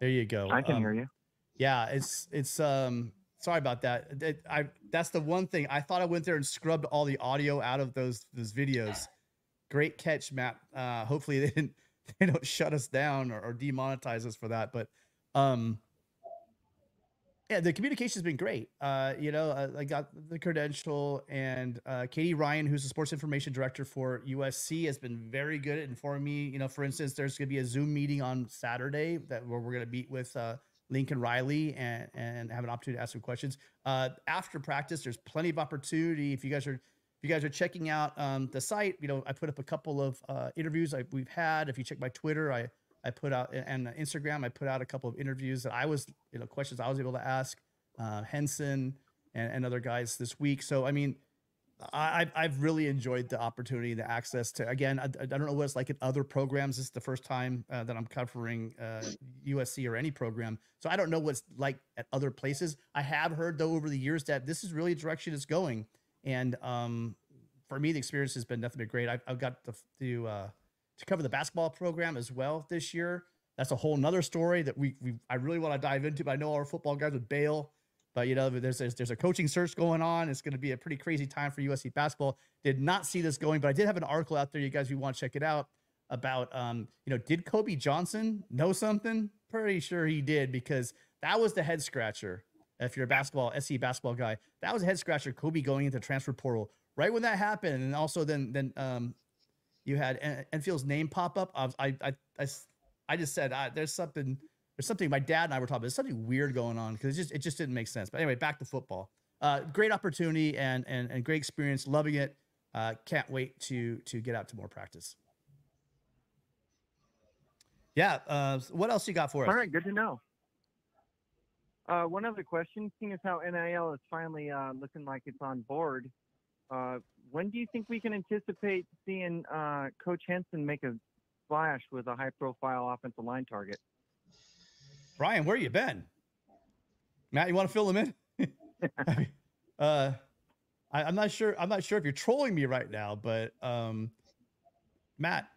There you go. I can Um, hear you. Yeah, it's it's um sorry about that. That- I that's the one thing I thought I went there and scrubbed all the audio out of those those videos. Great catch, Matt. Uh hopefully they didn't they don't shut us down or, or demonetize us for that. But um yeah, the communication's been great. Uh, you know, uh, I got the credential, and uh, Katie Ryan, who's the sports information director for USC, has been very good at informing me. You know, for instance, there's going to be a Zoom meeting on Saturday that where we're going to meet with uh, Lincoln Riley and and have an opportunity to ask some questions. Uh, after practice, there's plenty of opportunity. If you guys are if you guys are checking out um, the site, you know, I put up a couple of uh, interviews I, we've had. If you check my Twitter, I I put out and Instagram, I put out a couple of interviews that I was, you know, questions I was able to ask uh, Henson and, and other guys this week. So, I mean, I, I've- really enjoyed the opportunity, the access to, again, I, I don't know what it's like in other programs. This is the first time uh, that I'm covering uh, USC or any program. So I don't know what's like at other places. I have heard though over the years that this is really a direction it's going. And um, for me, the experience has been nothing but great. I've, I've got to, uh, to cover the basketball program as well this year. That's a whole nother story that we, we I really want to dive into, but I know our football guys would bail. But you know, there's there's, there's a coaching search going on. It's going to be a pretty crazy time for USC basketball. Did not see this going, but I did have an article out there. You guys, if you want to check it out about um, you know, did Kobe Johnson know something? Pretty sure he did because that was the head scratcher. If you're a basketball SC basketball guy, that was a head scratcher. Kobe going into transfer portal right when that happened, and also then then um, you had En- Enfield's name pop up. I I I, I, I just said uh, there's something there's something my dad and I were talking about. There's something weird going on because it just it just didn't make sense. But anyway, back to football. Uh, great opportunity and and and great experience. Loving it. Uh, can't wait to to get out to more practice. Yeah. Uh, what else you got for us? All right, good to know. Uh, one other question, seeing as how NIL is finally uh, looking like it's on board, uh, when do you think we can anticipate seeing uh, Coach Henson make a splash with a high-profile offensive line target? Brian, where you been? Matt, you want to fill him in? uh, I, I'm not sure. I'm not sure if you're trolling me right now, but um, Matt,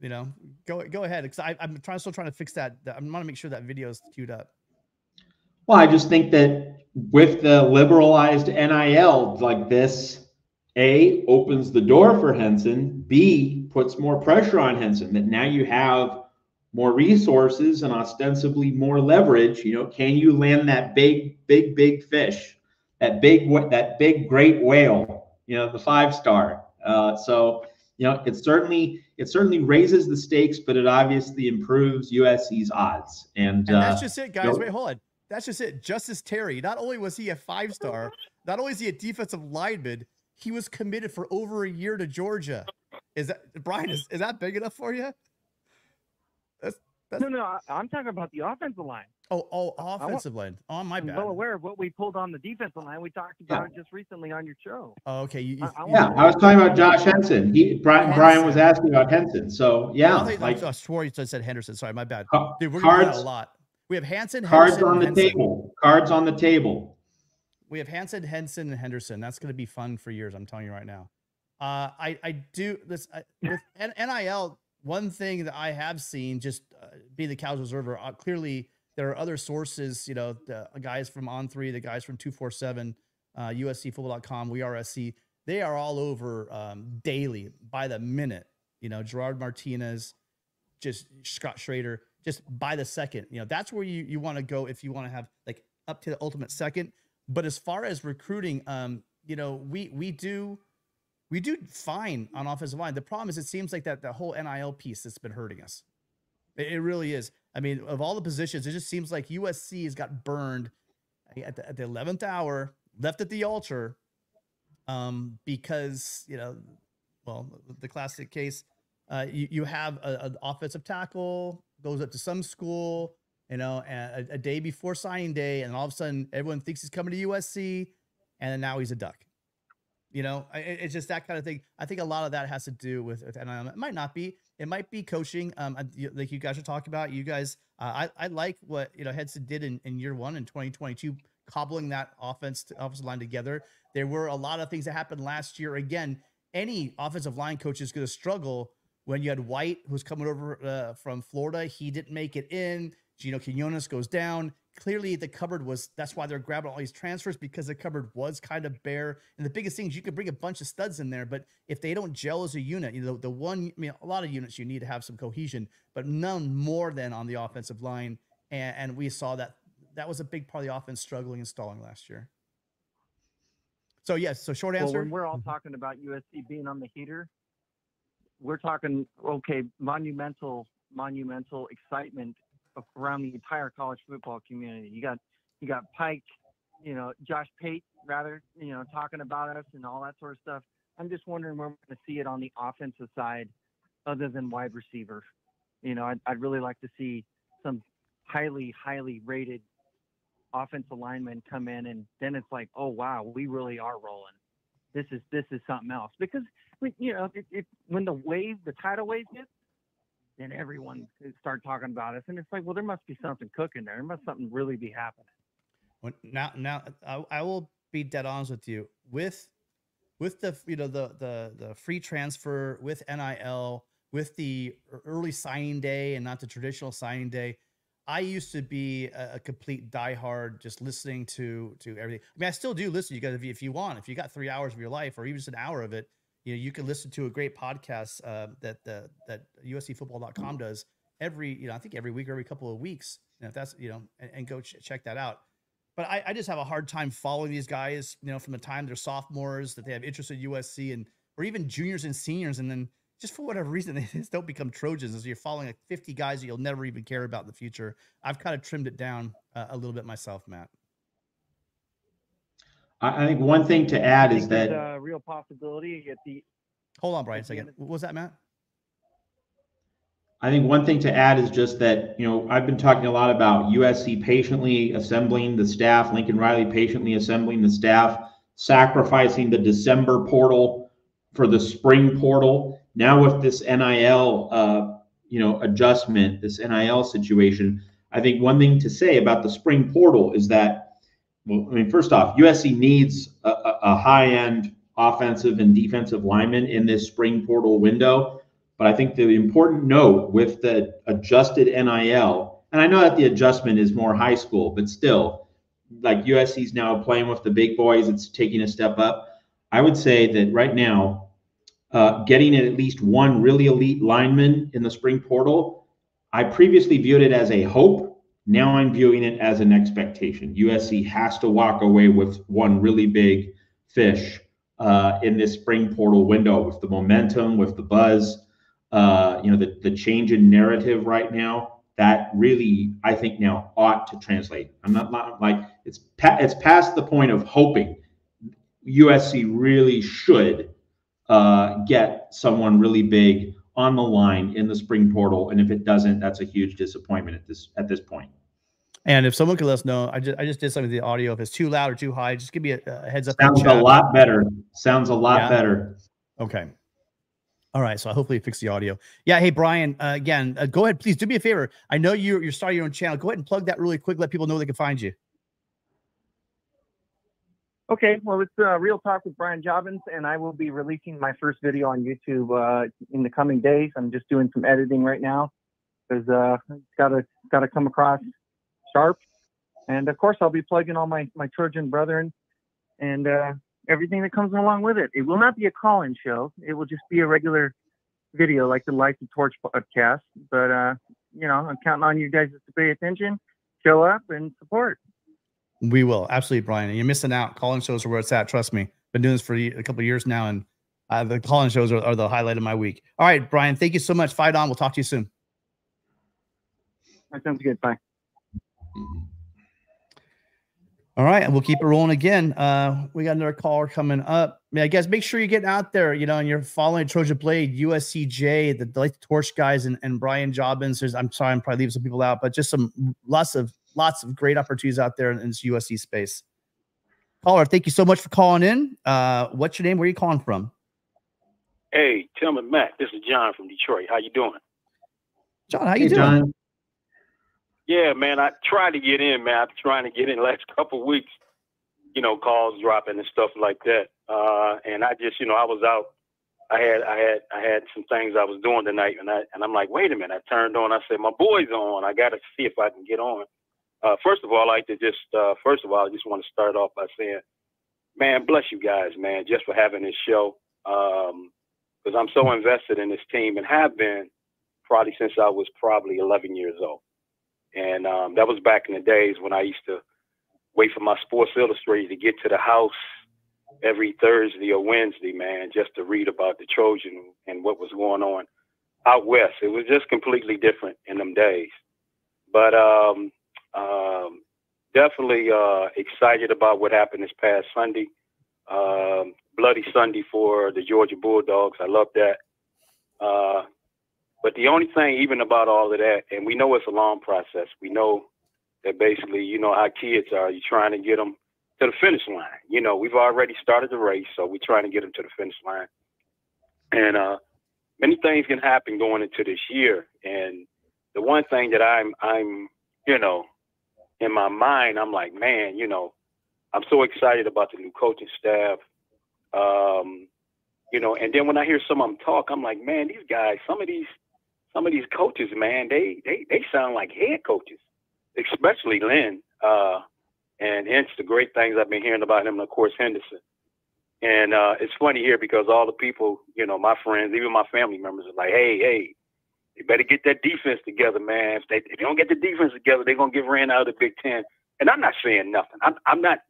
you know, go go ahead. Because I I'm trying still trying to fix that. that- I'm want to make sure that video is queued up. Well, I just think that with the liberalized NIL like this, A, opens the door for Henson, B, puts more pressure on Henson that now you have more resources and ostensibly more leverage. You know, can you land that big, big, big fish, that big, that big great whale, you know, the five star. Uh, so, you know, it certainly, it certainly raises the stakes, but it obviously improves USC's odds. And, And uh, that's just it, guys. Wait, hold on. That's just it. Justus Terry. Not only was he a five star, not only is he a defensive lineman, he was committed for over a year to Georgia. Is that Brian? Is, is that big enough for you? No, no, I, I'm talking about the offensive line. Oh, oh, want- offensive line. Oh, my I'm bad. well aware of what we pulled on the defensive line. We talked about it just recently on your show. Oh, okay. You, you, I- I Yeah, I was talking about Josh Henson. He Brian, Brian was asking about Henson. So yeah, I, think, like I swore you said Henderson. Sorry, my bad. Dude, we're gonna do that cards, a lot. We have Hanson, cards Henderson, on the Henson. table. Cards on the table. We have Hanson, Henson, and Henderson. That's going to be fun for years. I'm telling you right now. Uh, I I do this I, with NIL. One thing that I have seen, just uh, being the Cows observer, uh, clearly there are other sources. You know, the guys from On Three, the guys from Two Four Seven, uh, USCFootball.com, We Are SC. They are all over um, daily by the minute. You know, Gerard Martinez, just Scott Schrader, just by the second. You know, that's where you you want to go if you want to have like up to the ultimate second. But as far as recruiting, um, you know, we we do we do fine on offensive line. The problem is it seems like that the whole NIL piece that's been hurting us. It, it really is. I mean, of all the positions, it just seems like USC has got burned at the, at the 11th hour, left at the altar, um, because, you know, well, the classic case, uh, you, you have an offensive tackle goes up to some school, you know, a, a day before signing day, and all of a sudden everyone thinks he's coming to USC, and then now he's a duck. You know, it- it's just that kind of thing. I think a lot of that has to do with, with NIL. It might not be. It might be coaching. Um, like you guys are talking about. You guys, uh, I I like what you know Henson did in, in year one in 2022, cobbling that offense to, offensive line together. There were a lot of things that happened last year. Again, any offensive line coach is going to struggle when you had White, who's coming over uh, from Florida. He didn't make it in. Gino Quinones goes down. Clearly, the cupboard was that's why they're grabbing all these transfers because the cupboard was kind of bare. And the biggest thing is you could bring a bunch of studs in there, but if they don't gel as a unit, you know, the one, I mean, a lot of units you need to have some cohesion, but none more than on the offensive line. And, and we saw that that was a big part of the offense struggling and stalling last year. So, yes, so short Well, answer. when we're all mm-hmm. talking about USC being on the heater, we're talking okay, monumental, monumental excitement around the entire college football community. You got you got Pike, you know, Josh Pate rather, you know, talking about us and all that sort of stuff. I'm just wondering where we're going to see it on the offensive side, other than wide receiver. You know, I'd, I'd really like to see some highly, highly rated offensive linemen come in, and then it's like, oh wow, we really are rolling. This is this is something else because you know, if, if when the wave, the tidal wave hits, then everyone start talking about us, and it's like, well, there must be something cooking there. There must something really be happening. When, now, now I, I will be dead honest with you with with the you know the the the free transfer with NIL with the early signing day and not the traditional signing day. I used to be a, a complete diehard, just listening to to everything. I mean, I still do listen. to You guys, if you, if you want, if you got three hours of your life, or even just an hour of it, you know, you can listen to a great podcast uh, that the that USCFootball.com does every, you know, I think every week or every couple of weeks. You know, if that's you know, and, and go ch- check that out but I, I just have a hard time following these guys, you know, from the time they're sophomores that they have interest in USC and or even juniors and seniors, and then just for whatever reason they just don't become Trojans. As you're following like 50 guys that you'll never even care about in the future. I've kind of trimmed it down uh, a little bit myself, Matt. I, I think one thing to add is think there's that a real possibility at the Hold on, Brian, a second. end What was that, Matt? I think one thing to add is just that, you know, I've been talking a lot about USC patiently assembling the staff, Lincoln Riley patiently assembling the staff, sacrificing the December portal for the spring portal. Now with this NIL, uh, you know, adjustment, this NIL situation, I think one thing to say about the spring portal is that, well, I mean, first off, USC needs a, a, a high-end offensive and defensive lineman in this spring portal window. But I think the important note with the adjusted NIL, and I know that the adjustment is more high school, but still, like USC's now playing with the big boys, it's taking a step up. I would say that right now, uh, getting at least one really elite lineman in the spring portal, I previously viewed it as a hope. Now I'm viewing it as an expectation. USC has to walk away with one really big fish uh, in this spring portal window with the momentum, with the buzz uh, you know, the, the change in narrative right now, that really, I think now ought to translate. I'm not, not like it's pa- it's past the point of hoping. USC really should uh, get someone really big on the line in the spring portal, and if it doesn't, that's a huge disappointment at this at this point. And if someone could let us know, I just I just did something with the audio. If it's too loud or too high, just give me a, a heads up. Sounds a lot better. Sounds a lot Yeah. better. Okay. All right. So hopefully fix the audio. Yeah. Hey, Brian, uh, again, uh, go ahead. Please do me a favor. I know you're, you're starting your own channel. Go ahead and plug that really quick. Let people know they can find you. Okay, well, it's uh, Real Talk with Brian Jobbins, and I will be releasing my first video on YouTube uh, in the coming days. I'm just doing some editing right now because uh, it's gotta gotta come across sharp, and of course, I'll be plugging all my my Trojan brethren and uh, everything that comes along with it. It will not be a call-in show; it will just be a regular video like the Light the Torch podcast. But uh, you know, I'm counting on you guys to pay attention, show up, and support. We will. Absolutely, Brian. And you're missing out. Calling shows are where it's at. Trust me. Been doing this for a couple of years now. And uh, the calling shows are, are the highlight of my week. All right, Brian. Thank you so much. Fight on. We'll talk to you soon. That sounds good. Bye. All right, and we'll keep it rolling again. Uh, we got another caller coming up. I guess make sure you get out there, you know, and you're following Trojan Blade, USCJ, the, the Light the Torch guys, and, and Brian Jobbins. There's, I'm sorry, I'm probably leaving some people out, but just some lots of lots of great opportunities out there in, in this USC space. Caller, thank you so much for calling in. Uh, what's your name? Where are you calling from? Hey, Tillman Mac, this is John from Detroit. How you doing? John, how you Hey, doing? John. Yeah, man, I tried to get in, man. I've been trying to get in the last couple of weeks, you know, calls dropping and stuff like that. Uh, and I just, you know, I was out I had I had I had some things I was doing tonight, and I and I'm like, wait a minute. I turned on. I said, my boy's on. I got to see if I can get on. Uh, first of all, I like to just uh, first of all, I just want to start off by saying, man, bless you guys, man, just for having this show. Because I'm so invested in this team and have been probably since I was probably 11 years old. And um, that was back in the days when I used to wait for my Sports Illustrated to get to the house every Thursday or Wednesday, man, just to read about the Trojan and what was going on out west. It was just completely different in them days. But um, um, definitely uh, excited about what happened this past Sunday. Um, bloody Sunday for the Georgia Bulldogs. I love that. Uh, but the only thing, even about all of that, and we know it's a long process. We know that basically, you know, our kids are. You're trying to get them to the finish line. You know, we've already started the race, so we're trying to get them to the finish line. And uh, many things can happen going into this year. And the one thing that I'm, I'm, you know, in my mind, I'm like, man, you know, I'm so excited about the new coaching staff. Um, you know, and then when I hear some of them talk, I'm like, man, these guys, some of these, some of these coaches, man, they they they sound like head coaches, especially Lynn. Uh, and hence the great things I've been hearing about him, and of course Henderson. And uh, it's funny here because all the people, you know, my friends, even my family members, are like, hey, hey, you better get that defense together, man. If they, if don't get the defense together, they're gonna get ran out of the Big Ten. And I'm not saying nothing. I'm, I'm not.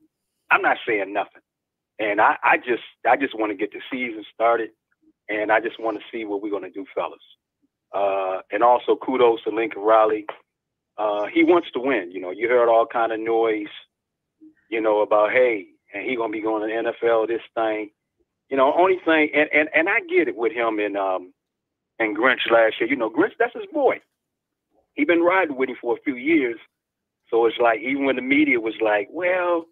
I'm not saying nothing. And I, I just, I just want to get the season started, and I just want to see what we're gonna do, fellas. Uh, and also kudos to Lincoln Riley. Uh, he wants to win. You know, you heard all kind of noise, you know, about hey, and he gonna be going to the NFL this thing. You know, only thing, and and and I get it with him and um and Grinch last year. You know, Grinch, that's his boy. He been riding with him for a few years, so it's like even when the media was like, well,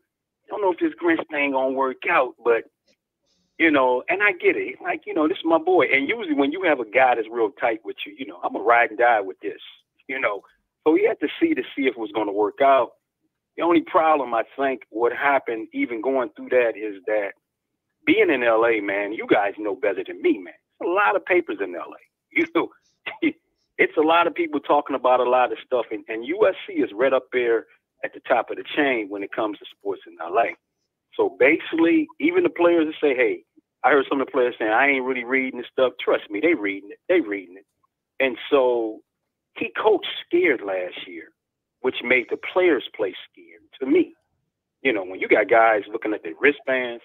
I don't know if this Grinch thing gonna work out, but you know, and I get it. Like, you know, this is my boy. And usually when you have a guy that's real tight with you, you know, I'm a ride and die with this, you know. So we had to see to see if it was going to work out. The only problem I think what happened even going through that is that being in LA, man, you guys know better than me, man. It's a lot of papers in LA. You know, it's a lot of people talking about a lot of stuff, and, and USC is right up there at the top of the chain when it comes to sports in LA. So basically, even the players that say, "Hey," I heard some of the players saying, "I ain't really reading this stuff." Trust me, they reading it. They reading it. And so he coached scared last year, which made the players play scared. To me, you know, when you got guys looking at their wristbands,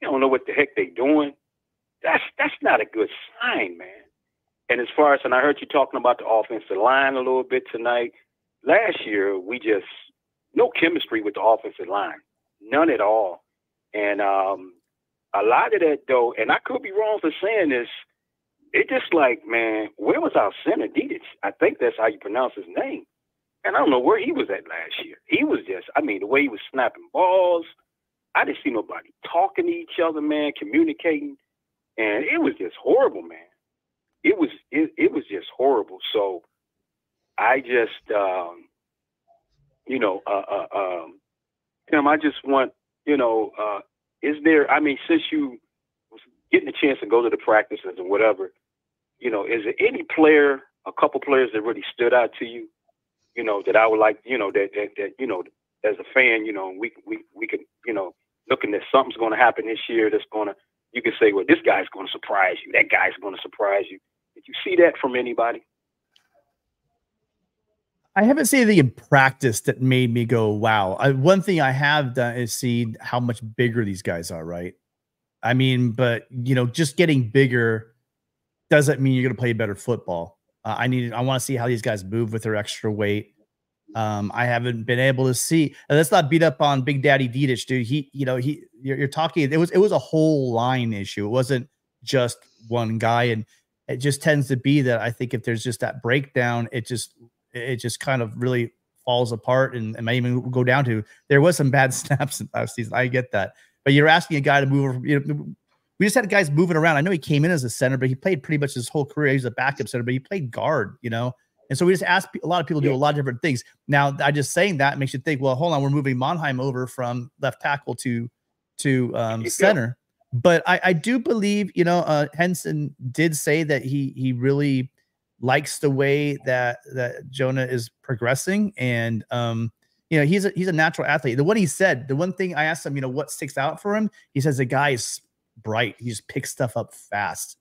you don't know what the heck they're doing. That's that's not a good sign, man. And as far as and I heard you talking about the offensive line a little bit tonight. Last year we just no chemistry with the offensive line, none at all. And um, a lot of that though, and I could be wrong for saying this, it just like, man, where was our center, Dietz? I think that's how you pronounce his name. And I don't know where he was at last year. He was just, I mean, the way he was snapping balls, I didn't see nobody talking to each other, man, communicating, and it was just horrible, man. It was it, it was just horrible. So I just, um, you know, uh, uh, um, Tim, I just want, you know, uh, is there? I mean, since you was getting a chance to go to the practices and whatever, you know, is there any player, a couple players that really stood out to you? You know, that I would like, you know, that that, that you know, as a fan, you know, we we we can, you know, looking at something's going to happen this year that's going to, you can say, well, this guy's going to surprise you. That guy's going to surprise you. Did you see that from anybody? I haven't seen anything in practice that made me go, wow. I, one thing I have done is see how much bigger these guys are, right? I mean, but you know, just getting bigger doesn't mean you're going to play better football. Uh, I need, I want to see how these guys move with their extra weight. Um, I haven't been able to see. And let's not beat up on Big Daddy Dedich, dude. He, you know, he, you're, you're talking. It was, it was a whole line issue. It wasn't just one guy, and it just tends to be that I think if there's just that breakdown, it just, it just kind of really falls apart, and, and might even go down to there was some bad snaps in last season. I get that, but you're asking a guy to move. over- You know, we just had guys moving around. I know he came in as a center, but he played pretty much his whole career. He was a backup center, but he played guard. You know. And so we just asked a lot of people to do a lot of different things. Now, I just saying that makes you think, well, hold on, we're moving Monheim over from left tackle to to um, center. but I, I do believe, you know, uh, Henson did say that he he really likes the way that that Jonah is progressing, and um, you know, he's a he's a natural athlete. The one he said, the one thing I asked him, you know, what sticks out for him, he says the guy is bright. He just picks stuff up fast.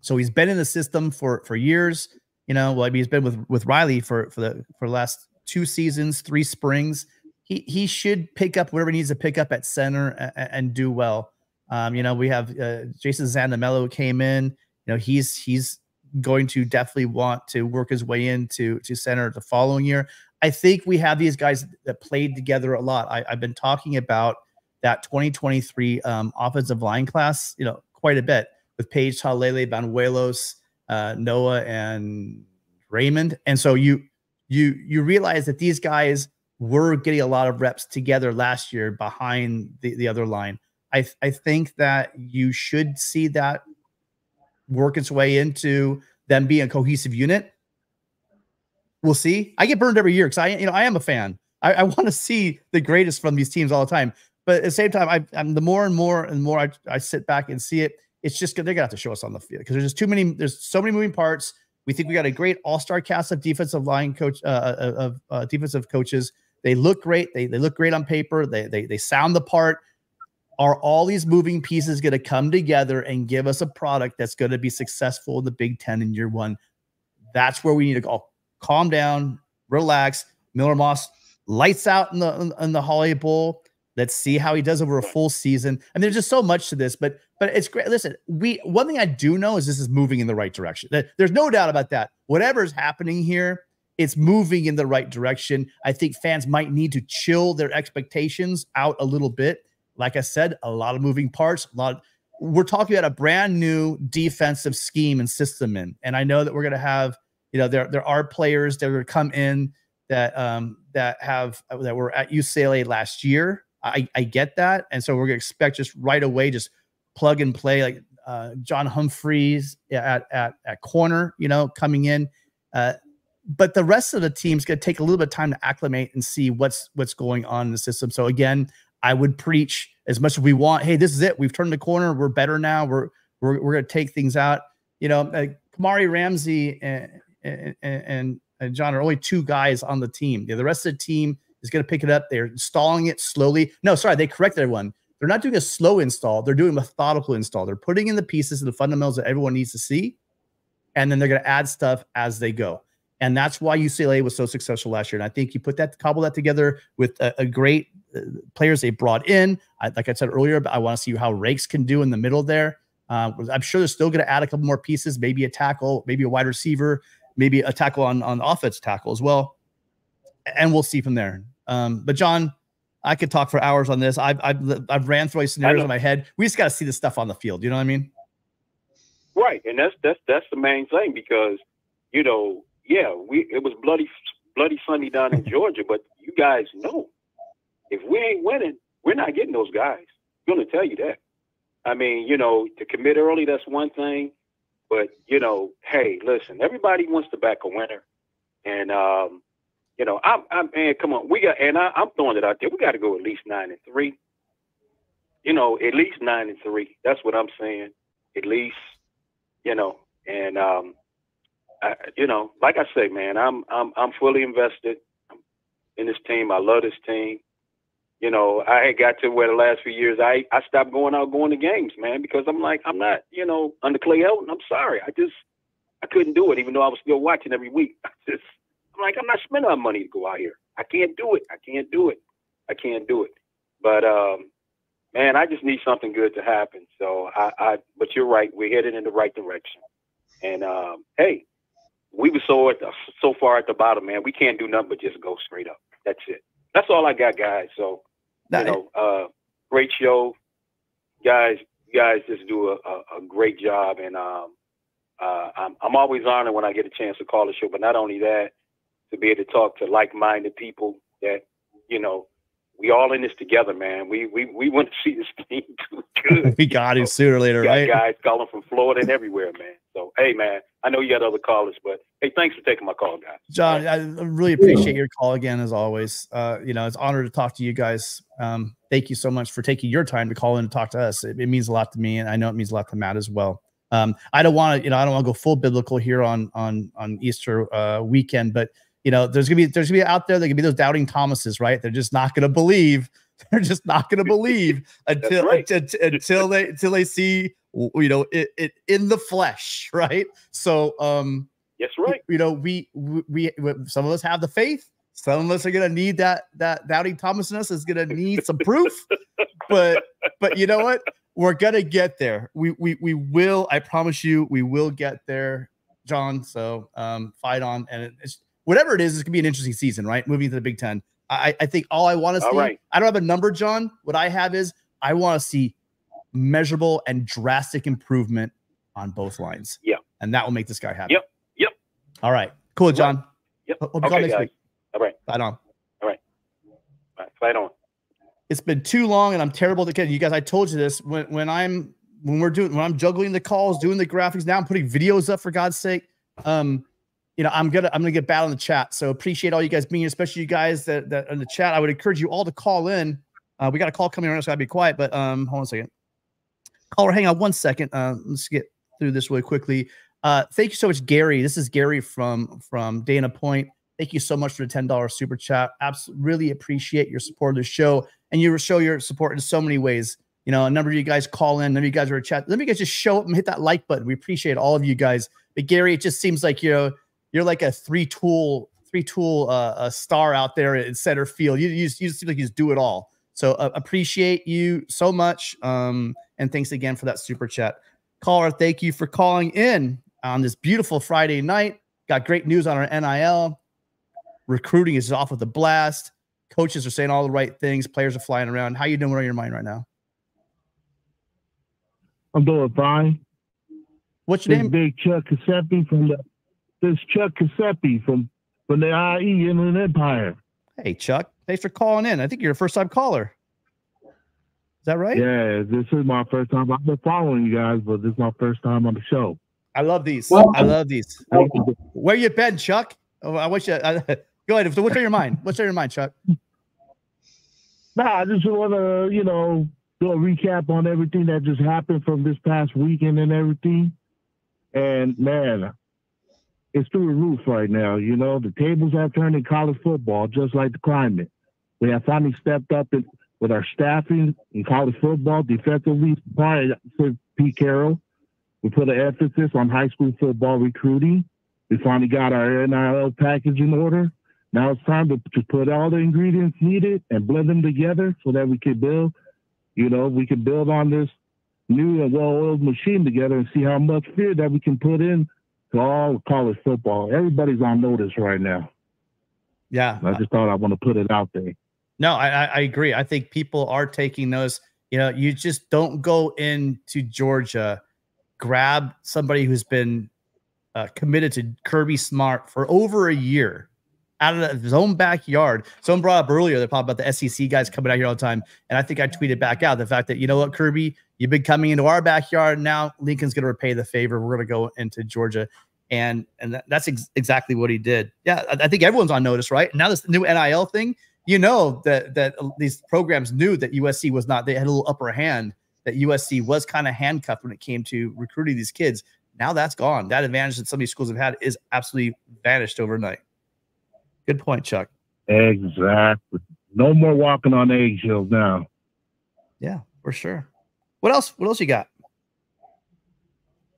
So he's been in the system for for years. You know, well, I mean, he's been with with Riley for for the for the last two seasons, three springs. He he should pick up whatever he needs to pick up at center and, and do well. Um, you know, we have uh, Jason Zandamela came in. You know, he's he's going to definitely want to work his way into to center the following year. I think we have these guys that played together a lot. I, have been talking about that 2023 um, offensive line class, you know, quite a bit with Paige Talalele, Banuelos, uh, Noa, and Raymond. And so you you you realize that these guys were getting a lot of reps together last year behind the, the other line. I, I think that you should see that work its way into them being a cohesive unit. We'll see. I get burned every year because I, you know, I am a fan. I, I want to see the greatest from these teams all the time. But at the same time, I, am the more and more and more I, I sit back and see it. It's just they're gonna have to show us on the field because there's just too many. There's so many moving parts. We think we got a great all-star cast of defensive line coach uh, uh of uh, defensive coaches. They look great. They, they look great on paper. They, they they sound the part are all these moving pieces going to come together and give us a product that's going to be successful in the Big Ten in year one? That's where we need to go. Calm down, relax. Miller Moss lights out in the in the Holiday Bowl. Let's see how he does over a full season. I mean, there's just so much to this, but but it's great. Listen, we one thing I do know is this is moving in the right direction. There's no doubt about that. Whatever's happening here, it's moving in the right direction. I think fans might need to chill their expectations out a little bit like I said, a lot of moving parts. A lot. Of, we're talking about a brand new defensive scheme and system in, and I know that we're going to have, you know, there there are players that to come in that um that have that were at UCLA last year. I I get that, and so we're going to expect just right away, just plug and play like uh, John Humphreys at at at corner, you know, coming in. Uh, but the rest of the team's going to take a little bit of time to acclimate and see what's what's going on in the system. So again, I would preach as much as we want. Hey, this is it. We've turned the corner. We're better now. We're we're, we're going to take things out. You know, uh, Kamari Ramsey and, and, and, John are only two guys on the team. The rest of the team is going to pick it up. They're installing it slowly. No, sorry, they corrected everyone. They're not doing a slow install. They're doing methodical install. They're putting in the pieces and the fundamentals that everyone needs to see, and then they're going to add stuff as they go. And that's why UCLA was so successful last year. And I think you put that, cobble that together with a, a great players they brought in. I, like I said earlier, I want to see how Raikes can do in the middle there. Uh, I'm sure they're still going to add a couple more pieces, maybe a tackle, maybe a wide receiver, maybe a tackle on on offense tackle as well, and we'll see from there. Um, but John, I could talk for hours on this. I've I've, I've ran through scenarios in my head. We just got to see the stuff on the field. You know what I mean? Right, and that's that's that's the main thing because you know yeah, we it was bloody bloody Sunday down in Georgia, but you guys know if we ain't winning, we're not getting those guys. I'm gonna tell you that. I mean, you know, to commit early, that's one thing, but you know, hey, listen, everybody wants to back a winner, and um, you know, I'm, I'm, man, come on, we got, and I'm throwing it out there. We got to go at least nine and three. You know, at least nine and three. That's what I'm saying. At least, you know, and um, I, you know, like I say, man, I'm I'm I'm fully invested in this team. I love this team. You know, I had got to where the last few years I I stopped going out going to games, man, because I'm like I'm not, you know, under Clay Helton. I'm sorry, I just I couldn't do it, even though I was still watching every week. I just I'm like I'm not spending my money to go out here. I can't do it. I can't do it. I can't do it. But um, man, I just need something good to happen. So I, I but you're right. We're headed in the right direction. And um, hey, we were so at the, so far at the bottom, man. We can't do nothing but just go straight up. That's it. That's all I got, guys. So you know, uh, great show, guys. You guys just do a, a, a great job, and um, uh, I'm I'm always honored when I get a chance to call the show. But not only that, to be able to talk to like-minded people that you know we all in this together, man. We we we want to see this team do good. we got to sooner or later, got right? guys calling from Florida and everywhere, man. So hey, man, I know you got other callers, but hey, thanks for taking my call, guys. John, I really appreciate your call again, as always. Uh, you know, it's an honor to talk to you guys. Um, thank you so much for taking your time to call in and talk to us. It, it means a lot to me, and I know it means a lot to Matt as well. Um, I don't want to, you know, I don't want to go full biblical here on on on Easter uh, weekend, but you know, there's gonna be there's gonna be out there. There gonna be those doubting Thomases, right? They're just not gonna believe. They're just not gonna believe until right. until, until they until they see you know it, it in the flesh, right? So um Yes, right. you know we, we we some of us have the faith. Some of us are gonna need that that doubting thomas in us is gonna need some proof. But but you know what? We're gonna get there. We we we will i promise you we will get there john. So um fight on. And it's whatever it is it's gonna be an interesting season right? Moving to the big ten i i think all i want to see right. i don't have a number john what i have is i want to see measurable and drastic improvement on both lines Yeah. and that will make this guy happy Yep. Yep. all right cool john Yep. Hope you Okay, next guys. week. All right. Right on. All right. Fight on. It's been too long, and I'm terrible to get you guys. I told you this when when I'm when we're doing when I'm juggling the calls, doing the graphics. Now I'm putting videos up for God's sake. Um, you know, I'm gonna I'm gonna get bad on the chat. So appreciate all you guys being especially you guys that that in the chat. I would encourage you all to call in. Uh, we got a call coming around, so I gotta be quiet. But um, hold on a second. Caller, hang on one second. Uh, let's get through this really quickly. Uh, thank you so much, Gary. This is Gary from from Dana Point. Thank you so much for the ten dollars super chat. Absolutely, really appreciate your support of the show, and you show your support in so many ways. You know, a number of you guys call in, a number of you guys are in chat. Let me guys just show up and hit that like button. We appreciate all of you guys. But Gary, it just seems like you know you're like a three tool three tool uh, a star out there in center field. You you, just- you just seem like you just do it all. So uh, appreciate you so much, um, and thanks again for that super chat. Caller, thank you for calling in on this beautiful Friday night. Got great news on our NIL. Recruiting is off with a blast. Coaches are saying all the right things. Players are flying around. How you doing? What on your mind right now? I'm doing fine. What's your This name? big Chuck Casepi from the this Chuck Casepi from from the IE Inland Empire. Hey, Chuck. Thanks for calling in. I think you're a first time caller. Is that right? Yeah, this is my first time. I've been following you guys, but this is my first time on the show. I love these. Well- I love these. Where you been, Chuck? Oh, I wish you. I, uh, go ahead. What's on your mind? What's on your mind, Chuck? Nah, I just want to, you know, do a recap on everything that just happened from this past weekend and everything. And man, it's through the roof right now. You know, the tables have turned in college football, just like the climate. We have finally stepped up in, with our staffing in college football defensively. Prior to Pete Carroll, we put an emphasis on high school football recruiting. We finally got our NIL package in order. Now it's time to, to put all the ingredients needed and blend them together so that we can build, you know, we can build on this new and well-oiled machine together and see how much fear that we can put in all college football. Everybody's on notice right now. Yeah. I just thought I want to put it out there. No, I, I I agree. I think people are taking those. You know, you just don't go into Georgia, grab somebody who's been uh, committed to Kirby Smart for over a year out of his own backyard. Someone brought up earlier they talked about the SEC guys coming out here all the time, and I think I tweeted back out the fact that you know what, Kirby, you've been coming into our backyard. Now Lincoln's going to repay the favor. We're going to go into Georgia. And and that's ex- exactly what he did. Yeah, I, I think everyone's on notice, right? Now this new NIL thing, you know that that these programs knew that USC was not. They had a little upper hand. That USC was kind of handcuffed when it came to recruiting these kids. Now that's gone. That advantage that some of these schools have had is absolutely vanished overnight. Good point, Chuck. Exactly. No more walking on eggshells now. Yeah, for sure. What else? What else you got?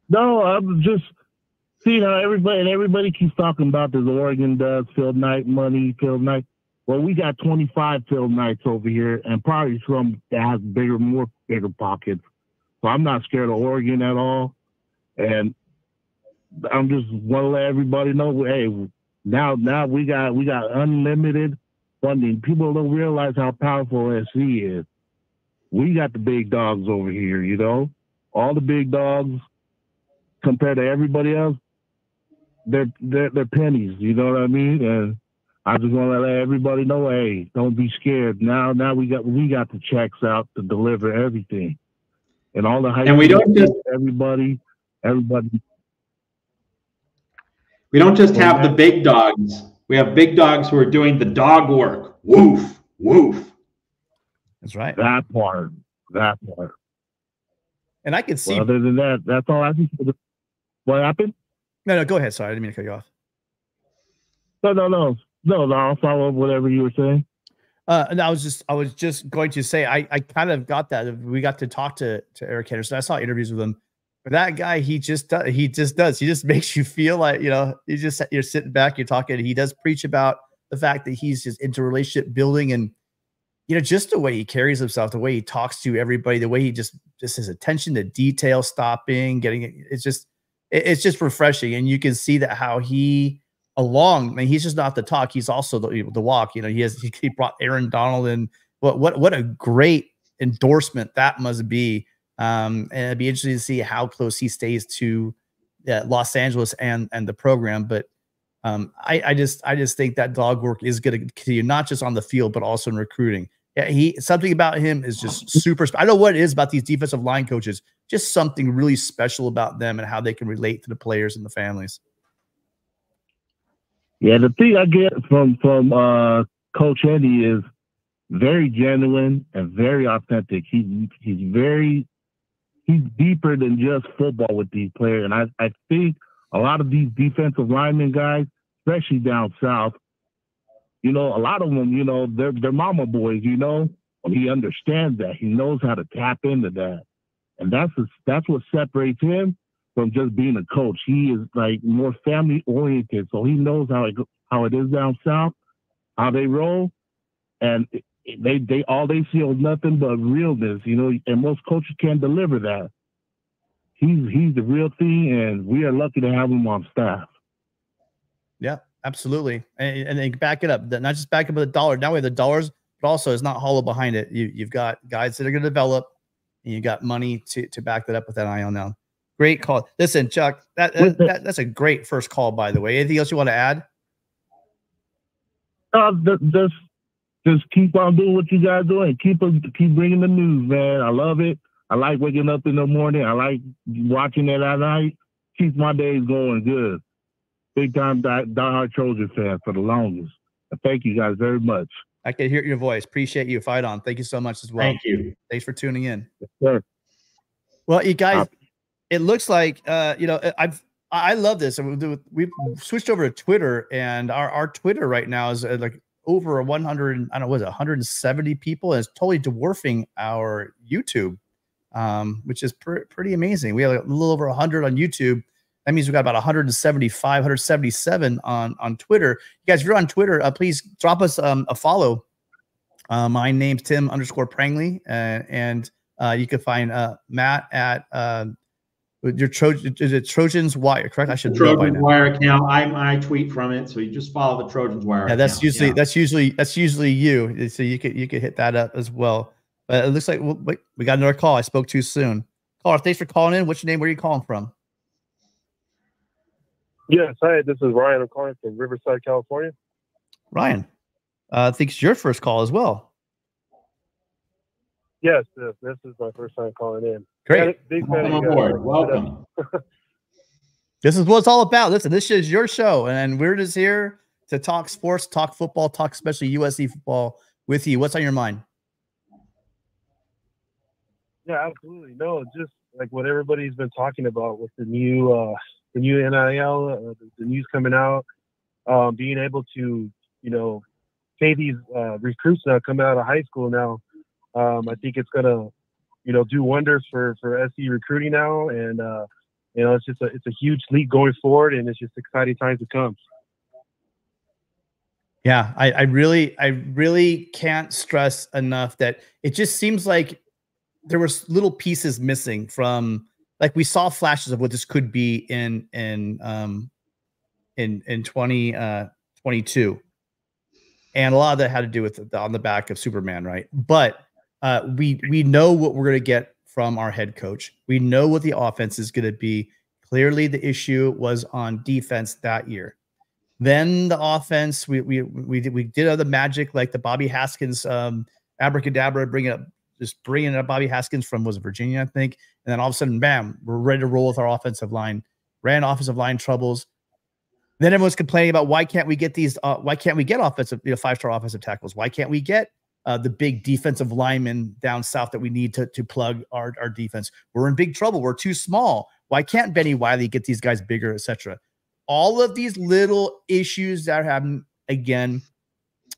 No, I'm just seeing how everybody and everybody keeps talking about this Oregon does Phil Knight money, Phil Knight. Well, we got 25 Phil Knights over here, and probably some that has bigger, more bigger pockets. So I'm not scared of Oregon at all, and I'm just want to let everybody know, hey, now now we got we got unlimited funding. People don't realize how powerful SC is. We got the big dogs over here, you know, all the big dogs compared to everybody else, they're they're, they're pennies. You know what I mean? And I just want to let everybody know, hey, don't be scared. Now, now we got we got the checks out to deliver everything, and all the high And we don't just- everybody, everybody. We don't just have the big dogs. We have big dogs who are doing the dog work. Woof, woof. That's right. That part, that part. And I can see. Well, other than that, that's all I can. What happened? no, no, go ahead. Sorry, I didn't mean to cut you off. No, no, no, no, no. I'll follow up whatever you were saying. Uh, and I was just, I was just going to say, I, I kind of got that. We got to talk to to Eric Henderson. I saw interviews with him. That guy, he just does, he just does. He just makes you feel like you know, you just you're sitting back, you're talking. He does preach about the fact that he's just into relationship building and you know, just the way he carries himself, the way he talks to everybody, the way he just just his attention to detail, stopping, getting it. It's just it- it's just refreshing, and you can see that how he along. I mean, he's just not the talk; he's also the the walk. You know, he has he, he brought Aaron Donald in. What what what a great endorsement that must be. Um, and it'd be interesting to see how close he stays to uh, Los Angeles and and the program. But um, I, I just I just think that dog work is going to continue, not just on the field, but also in recruiting. Yeah, he something about him is just super. I don't know what it is about these defensive line coaches. Just something really special about them and how they can relate to the players and the families. Yeah, the thing I get from from uh, Coach Eddie is very genuine and very authentic. He's he's very he's deeper than just football with these players, and I I think a lot of these defensive linemen guys, especially down south, you know, a lot of them, you know, they're they're mama boys. You know, And he understands that. He knows how to tap into that, and that's that's what separates him from just being a coach. He is like more family oriented, so he knows how it how it is down south, how they roll, and they they all they see is nothing but realness, you know. And most coaches can't deliver that. He's he's the real thing, and we are lucky to have him on staff. Yeah, absolutely. And, and then back it up. Not just back up with the dollar. Now we have the dollars, but also it's not hollow behind it. You you've got guys that are going to develop, and you got money to to back that up with that IL now. Great call. Listen, Chuck, that, that, that that's a great first call, by the way. Anything else you want to add? Uh, th- just just keep on doing what you guys doing. Keep on- keep bringing the news, man. I love it. I like waking up in the morning. I like watching it at night. Keeps my days going good. Big time die, diehard Trojan fan for the longest. And thank you guys very much. I can hear your voice. Appreciate you. Fight on. Thank you so much as well. Thank you. Thanks for tuning in. Sir. Well, you guys, Uh, it looks like uh, you know I- I've I love this. and we- We've switched over to Twitter, and our our Twitter right now is uh, like over 100. I don't know, was it 170 people? And it's totally dwarfing our YouTube, um, which is pr- pretty amazing. We have a little over 100 on YouTube. That means we've got about 175, 177 on on Twitter. You guys, if you're on Twitter, uh, please drop us um, a follow. Uh, my name's Tim underscore Prangley, uh, and uh, you can find uh, Matt at uh, your Trojan. Is it Trojans Wire? Correct? I should know Trojans now. Wire account. I I tweet from it, so you just follow the Trojans Wire. Yeah, that's account. usually Yeah. that's usually that's usually you. So you could you could hit that up as well. But it looks like well, wait, we got another call. I spoke too soon. Caller, thanks for calling in. What's your name? Where are you calling from? Yes, hi, this is Ryan. I'm calling from Riverside, California. Ryan. Uh, I think it's your first call as well. Yes, this, this is my first time calling in. Great. Big fan Welcome of you guys. aboard. Welcome. This is what it's all about. Listen, this is your show, and we're just here to talk sports, talk football, talk especially USC football with you. What's on your mind? Yeah, absolutely. No, just like what everybody's been talking about with the new uh the new NIL, uh, the, the news coming out, um, being able to, you know, pay these uh, recruits now coming out of high school now. Um, I think it's gonna, you know, do wonders for for SC recruiting now, and uh, you know, it's just a it's a huge league going forward, and it's just exciting times to come. Yeah, I, I really, I really can't stress enough that it just seems like there was little pieces missing from like we saw flashes of what this could be in in um in in 20 uh 22 and a lot of that had to do with the, on the back of superman right? But uh we we know what we're going to get from our head coach we know what the offense is going to be clearly the issue was on defense that year Then the offense, we we we did we did other magic like the Bobby Haskins um, abracadabra, bringing up just bringing up Bobby Haskins from was it Virginia, I think, and then all of a sudden, bam, we're ready to roll with our offensive line. Ran offensive line troubles. Then everyone's complaining about why can't we get these? Uh, why can't we get offensive, you know, five star offensive tackles? Why can't we get uh, the big defensive linemen down south that we need to to plug our our defense? We're in big trouble. We're too small. Why can't Bennie Wylie get these guys bigger, etc.? All of these little issues that are happening again,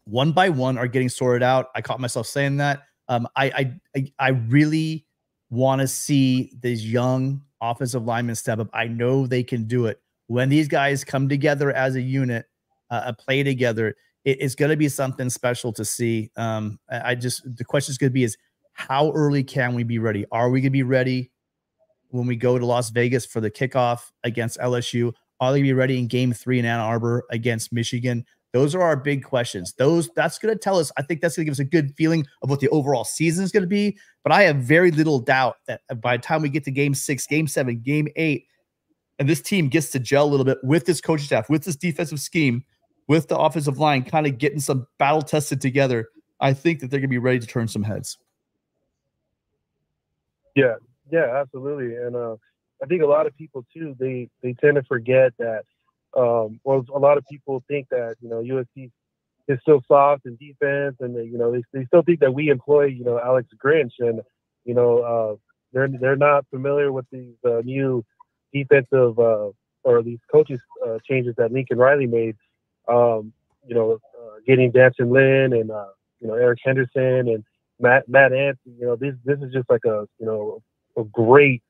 one by one, are getting sorted out. I caught myself saying that. Um, I, I I really want to see these young offensive linemen step up. I know they can do it when these guys come together as a unit, uh, play together. It, it's going to be something special to see. Um, I just the question is going to be is how early can we be ready? Are we going to be ready when we go to Las Vegas for the kickoff against LSU? Are they going to be ready in game three in Ann Arbor against Michigan? Those are our big questions. Those that's going to tell us. I think that's going to give us a good feeling of what the overall season is going to be. But I have very little doubt that by the time we get to game six, game seven, game eight, and this team gets to gel a little bit with this coaching staff, with this defensive scheme, with the offensive line, kind of getting some battle tested together, I think that they're going to be ready to turn some heads. Yeah, yeah, absolutely. And uh, I think a lot of people too they they tend to forget that. Um, well, a lot of people think that you know USC is still soft in defense, and they, you know they, they still think that we employ you know Alex Grinch, and you know uh, they're they're not familiar with these uh, new defensive uh, or these coaches uh, changes that Lincoln Riley made. Um, you know, uh, getting D'Anton Lynn and uh, you know Eric Henderson and Matt Matt Anthony. You know, this this is just like a you know a great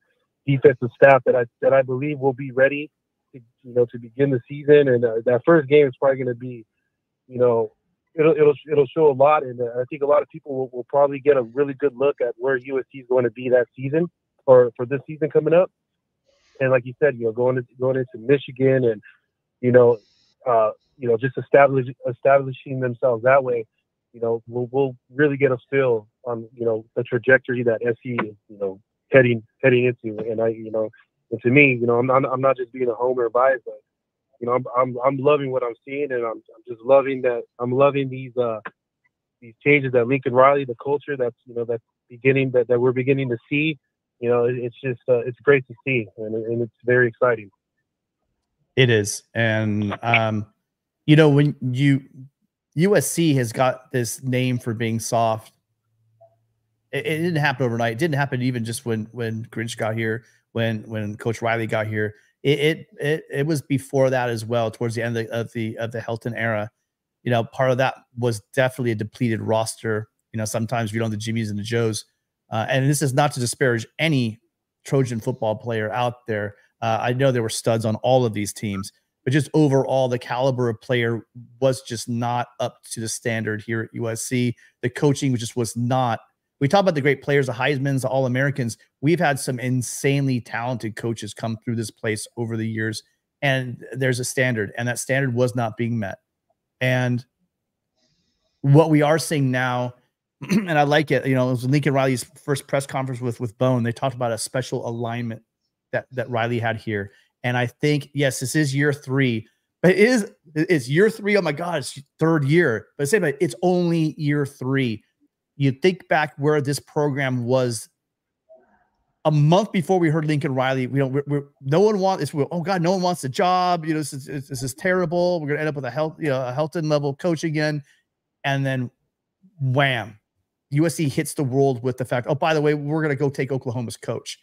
defensive staff that I that I believe will be ready, to, you know, to begin the season. And uh, that first game is probably going to be, you know, it'll it'll it'll show a lot. And uh, I think a lot of people will, will probably get a really good look at where USC is going to be that season or for this season coming up. And like you said, you know, going to, going into Michigan and you know, uh, you know, just establish, establishing themselves that way. You know, we'll, we'll really get a feel on you know the trajectory that SE is, you know heading heading into. And I, you know, and to me, you know, I'm not, I'm not just being a homer bias, but you know, I'm, I'm I'm loving what I'm seeing, and I'm, I'm just loving that I'm loving these uh these changes that Lincoln Riley, the culture that's you know that's beginning that, that we're beginning to see. You know, it's just uh, it's great to see, and, and it's very exciting. It is, and um, you know, when you USC has got this name for being soft it, it, didn't happen overnight. It didn't happen even just when when Grinch got here, when when Coach Riley got here. It it it, it was before that as well, towards the end of the, of the of the Helton era. You know, part of that was definitely a depleted roster. You know, sometimes we don't the Jimmys and the Joes, uh, and this is not to disparage any Trojan football player out there. Uh, I know there were studs on all of these teams, but just overall, the caliber of player was just not up to the standard here at USC. The coaching just was not we talk about the great players, the Heisman's, the All Americans. We've had some insanely talented coaches come through this place over the years, and there's a standard, and that standard was not being met. And what we are seeing now, and I like it, you know, it was Lincoln Riley's first press conference with with Bohn. They talked about a special alignment that that Riley had here, and I think yes, this is year three, but it is it's year three. Oh my God, it's third year, but say, but it's only year three you think back where this program was a month before we heard Lincoln Riley, we don't, we're, we're no one wants. Oh God, no one wants the job. You know, this is, this is terrible. We're going to end up with a health, you know, a Helton level coach again. And then wham, USC hits the world with the fact, oh, by the way, we're going to go take Oklahoma's coach.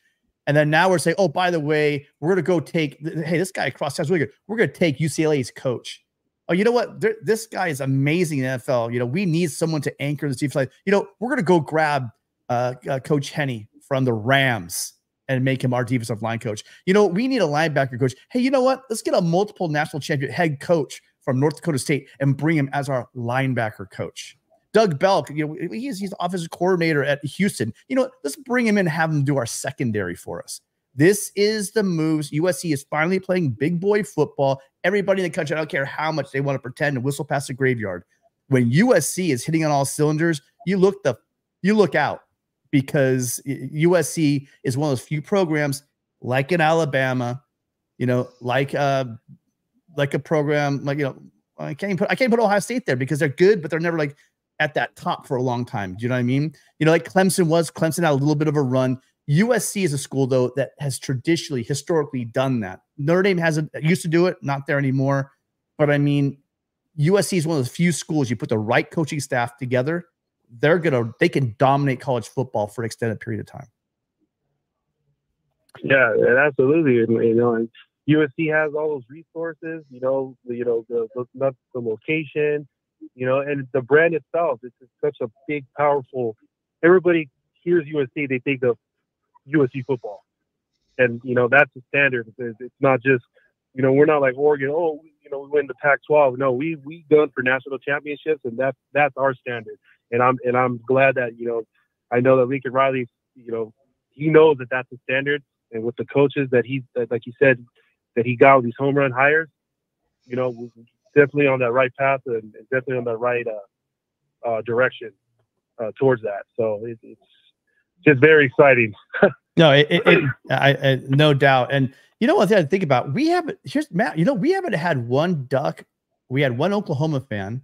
And then now we're saying, oh, by the way, we're going to go take, hey, this guy across town's really good. We're going to take UCLA's coach oh, you know what? There, this guy is amazing in NFL. You know, we need someone to anchor the defense. You know, we're going to go grab uh, uh, Coach Henny from the Rams and make him our defensive line coach. You know, we need a linebacker coach. Hey, you know what? Let's get a multiple national champion head coach from North Dakota State and bring him as our linebacker coach. Doug Belk, you know, he's he's the offensive coordinator at Houston. You know, let's bring him in and have him do our secondary for us. This is the moves. USC is finally playing big boy football. Everybody in the country, I don't care how much they want to pretend and whistle past the graveyard. When USC is hitting on all cylinders, you look the you look out because USC is one of those few programs like in Alabama, you know, like uh like a program like you know I can't put I can't put Ohio State there because they're good, but they're never like at that top for a long time. Do you know what I mean? You know, like Clemson was. Clemson had a little bit of a run. USC is a school though that has traditionally, historically done that. Notre Dame hasn't used to do it, not there anymore. But I mean, USC is one of the few schools you put the right coaching staff together, they're gonna they can dominate college football for an extended period of time. Yeah, absolutely. You know, USC has all those resources. You know, you know the the, the location. You know, and the brand itself. It's just such a big, powerful. Everybody hears USC, they think of USC football, and you know that's the standard. It's, it's not just, you know, we're not like Oregon. Oh, you know, we win the Pac-12. No, we we done for national championships, and that's that's our standard. And I'm and I'm glad that you know, I know that Lincoln Riley, you know, he knows that that's the standard, and with the coaches that he, that, like you said, that he got with these home run hires, you know, definitely on that right path and definitely on the right uh, uh, direction uh, towards that. So it, it's just very exciting. no, it, it, it I, I, no doubt. And you know what I think about? We haven't here's Matt. You know, we haven't had one duck. We had one Oklahoma fan,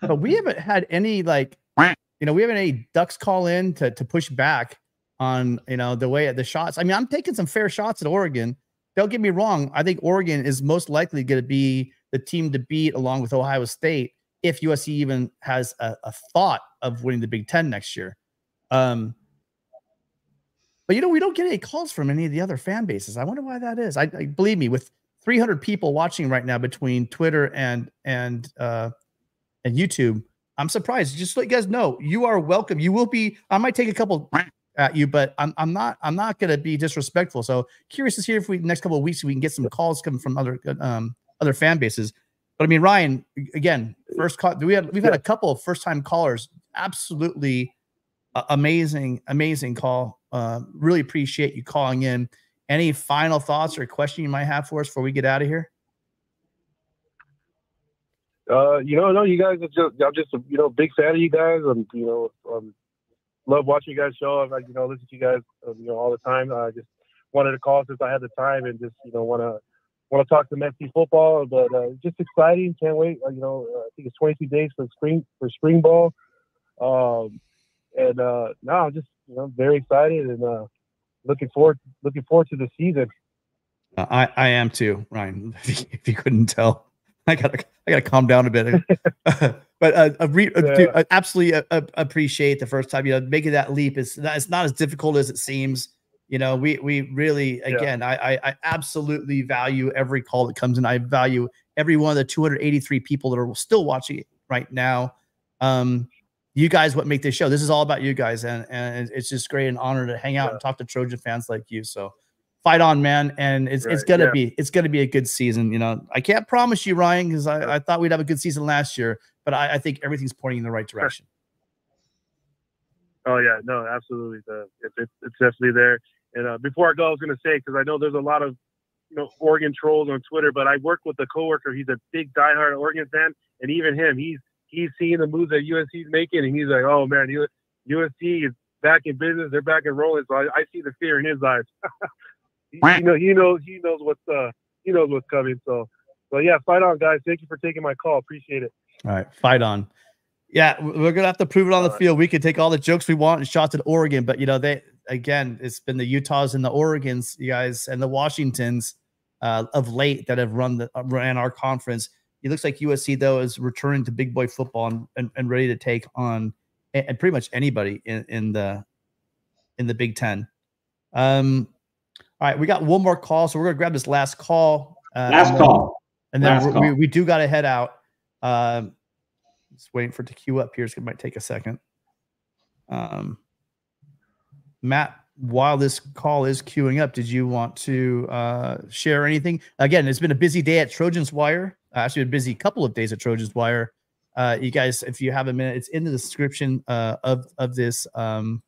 but we haven't had any like you know we haven't any ducks call in to to push back on you know the way the shots. I mean, I'm taking some fair shots at Oregon. Don't get me wrong. I think Oregon is most likely going to be the team to beat along with Ohio State if USC even has a, a thought of winning the Big Ten next year. Um, but you know, we don't get any calls from any of the other fan bases. I wonder why that is. I, I believe me, with 300 people watching right now between Twitter and and uh, and YouTube, I'm surprised. Just let you guys know, you are welcome. You will be. I might take a couple at you, but I'm I'm not I'm not to be disrespectful. So curious to see if we next couple of weeks we can get some calls coming from other um other fan bases. But I mean, Ryan, again, first call. We had we've had a couple of first time callers. Absolutely uh, amazing, amazing call. Uh, really appreciate you calling in. Any final thoughts or question you might have for us before we get out of here? Uh, you know, no, you guys are just I'm just a you know big fan of you guys. I'm you know um, love watching you guys show. I you know listen to you guys um, you know all the time. I just wanted to call since I had the time and just you know want to want to talk to Messi football. But uh, just exciting. Can't wait. Uh, you know, uh, I think it's 22 days for spring for spring ball. Um, and uh, no, I'm just you know very excited and uh, looking forward looking forward to the season. I I am too, Ryan. If you couldn't tell, I gotta I gotta calm down a bit. but uh, uh, re- dude, uh, absolutely uh, appreciate the first time you know making that leap is not, it's not as difficult as it seems. You know, we we really again, yeah. I, I I absolutely value every call that comes in. I value every one of the 283 people that are still watching it right now. Um, you guys what make this show. This is all about you guys, and and it's just great and honor to hang out yeah. and talk to Trojan fans like you. So fight on, man, and it's right. it's gonna yeah. be it's gonna be a good season. You know, I can't promise you, Ryan, because I, I thought we'd have a good season last year, but I, I think everything's pointing in the right direction. Oh yeah, no, absolutely. The, it, it, it's definitely there. And uh, before I go, I was gonna say because I know there's a lot of you know Oregon trolls on Twitter, but I work with a coworker. He's a big diehard Oregon fan, and even him, he's he's seeing the moves that USC's making, and he's like, "Oh man, USC is back in business. They're back and rolling." So I, I see the fear in his eyes. he, you know, he knows he knows what's uh he knows what's coming. So, so yeah, fight on, guys. Thank you for taking my call. Appreciate it. All right, fight on. Yeah, we're gonna have to prove it on the field. We can take all the jokes we want and shots at Oregon, but you know they again, it's been the Utahs and the Oregons, you guys, and the Washingtons uh, of late that have run the ran our conference. It looks like USC though is returning to big boy football and, and, and ready to take on and, and, pretty much anybody in, in the in the Big Ten. Um, all right, we got one more call, so we're gonna grab this last call. Uh, last and then, call, and then we, we do got to head out. Um, just waiting for it to queue up here. It might take a second. Um, Matt, while this call is queuing up, did you want to uh, share anything? Again, it's been a busy day at Trojans Wire uh, actually a busy couple of days at Trojans Wire. Uh, you guys, if you have a minute, it's in the description uh, of of this um,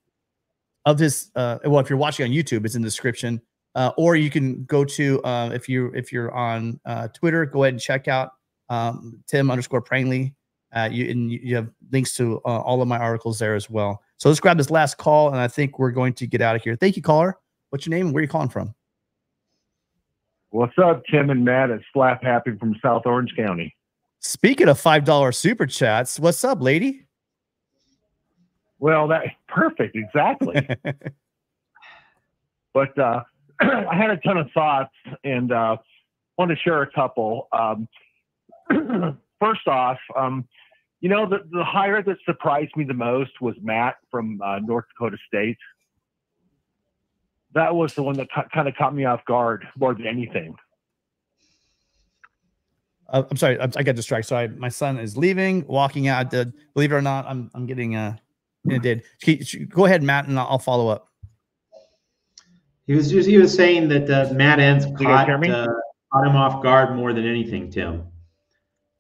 of this. Uh, well, if you're watching on YouTube, it's in the description. Uh, or you can go to uh, if you if you're on uh, Twitter, go ahead and check out um, Tim underscore Prangley. Uh, you and you have links to uh, all of my articles there as well. So let's grab this last call, and I think we're going to get out of here. Thank you, caller. What's your name where are you calling from? What's up, Tim and Matt? It's Slap Happy from South Orange County. Speaking of five dollar super chats, what's up, lady? Well, that perfect, exactly. but uh, I had a ton of thoughts and uh, want to share a couple. Um, first off, um, you know, the, the hire that surprised me the most was Matt from uh, North Dakota State. That was the one that ca- kind of caught me off guard more than anything. Uh, I'm sorry, I, I got distracted. Sorry, my son is leaving, walking out. Uh, believe it or not, I'm I'm getting uh inundated. Go ahead, Matt, and I'll I'll follow up. He was just he was saying that uh, Matt Entz caught uh, caught him off guard more than anything. Tim,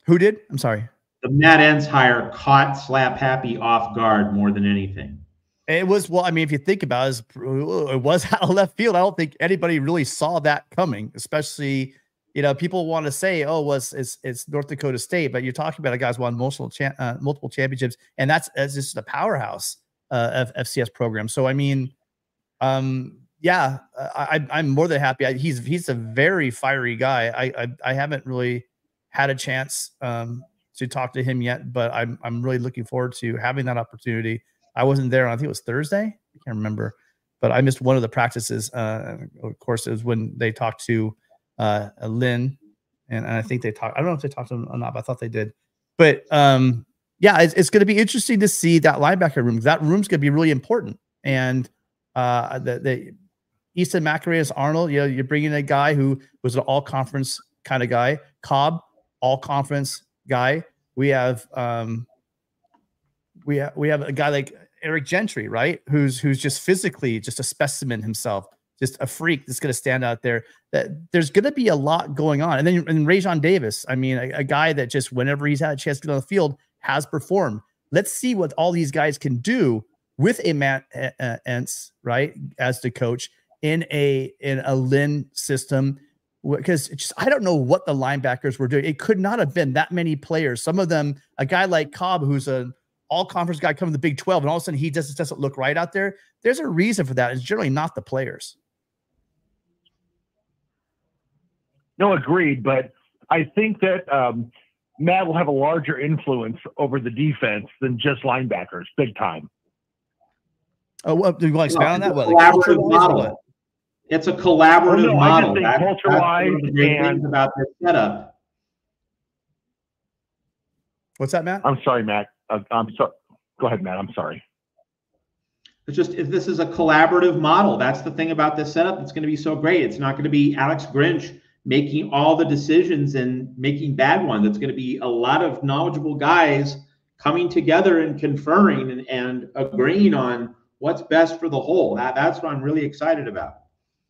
Who did? I'm sorry. the Matt Entz hire caught Slap Happy off guard more than anything. It was well. I mean, if you think about it, it was out of left field. I don't think anybody really saw that coming. Especially, you know, people want to say, "Oh, was it's it's North Dakota State," but you're talking about a guy's won multiple cha- uh, multiple championships, and that's that's just a powerhouse uh, of FCS program. So I mean, um, yeah, I, I- I'm more than happy. I, he's he's a very fiery guy. I, I I haven't really had a chance um, to talk to him yet, but I'm I'm really looking forward to having that opportunity. I wasn't there. I think it was Thursday. I can't remember, but I missed one of the practices. Uh, of course, it was when they talked to uh, Lynn, and, and I think they talked. I don't know if they talked to him or not, but I thought they did. But um, yeah, it's, it's going to be interesting to see that linebacker room. That room's going to be really important. And uh, the, the Easton Mascarenas-Arnold, you know, you're bringing a guy who was an all conference kind of guy. Cobb, all conference guy. We have um, we have we have a guy like Eric Gentry, right? Who's who's just physically just a specimen himself, just a freak that's going to stand out there. That there's going to be a lot going on, and then and Raesjon Davis. I mean, a, a guy that just whenever he's had a chance to get on the field has performed. Let's see what all these guys can do with a Matt uh, uh, right, as the coach in a in a Lynn system because just I don't know what the linebackers were doing. It could not have been that many players. Some of them, a guy like Cobb, who's an all conference guy coming to the Big 12, and all of a sudden he just doesn't look right out there. There's a reason for that. It's generally not the players. No, agreed. But I think that um, Matt will have a larger influence over the defense than just linebackers, big time. Oh, what, do you want to expand on that? What, like It's a collaborative Oh, no, I just model. think That- that's one of the great and- things about this setup. What's that, Matt? I'm sorry, Matt. Uh, I'm sorry. Go ahead, Matt. I'm sorry. It's just if this is a collaborative model. That's the thing about this setup that's going to be so great. It's not going to be Alex Grinch making all the decisions and making bad ones. It's going to be a lot of knowledgeable guys coming together and conferring and, and agreeing on what's best for the whole. That, that's what I'm really excited about.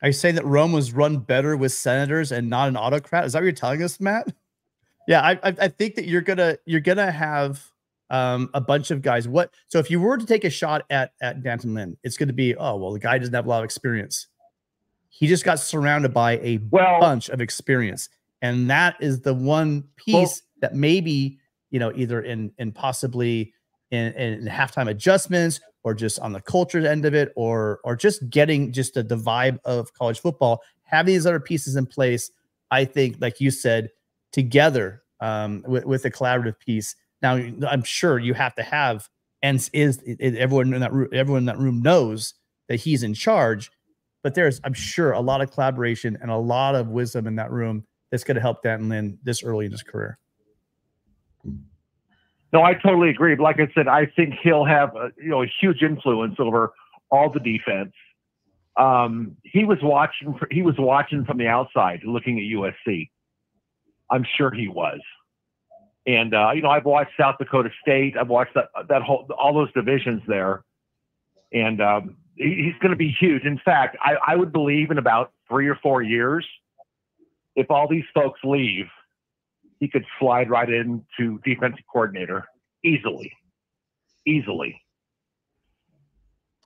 Are you saying that Rome was run better with senators and not an autocrat? Is that what you're telling us, Matt? Yeah, I, I, I think that you're gonna you're gonna have um, a bunch of guys. What? So if you were to take a shot at at D'Anton Lynn, it's going to be oh well, the guy doesn't have a lot of experience. He just got surrounded by a Well- bunch of experience, and that is the one piece that maybe you know either in in possibly in, in halftime adjustments or just on the culture end of it or or just getting just the, the vibe of college football having these other pieces in place i think like you said together um, with, with a collaborative piece. Now i'm sure you have to have and is everyone in that room everyone in that room knows that he's in charge but there's i'm sure a lot of collaboration and a lot of wisdom in that room that's going to help Dan Lynn this early in his career No, I totally agree. But like I said, I think he'll have a, you know a huge influence over all the defense. Um, he was watching. He was watching from the outside, looking at USC. I'm sure he was. And uh, you know, I've watched South Dakota State. I've watched that that whole all those divisions there, and um, he, he's going to be huge. In fact, I, I would believe in about three or four years, if all these folks leave, he could slide right into defensive coordinator easily, easily.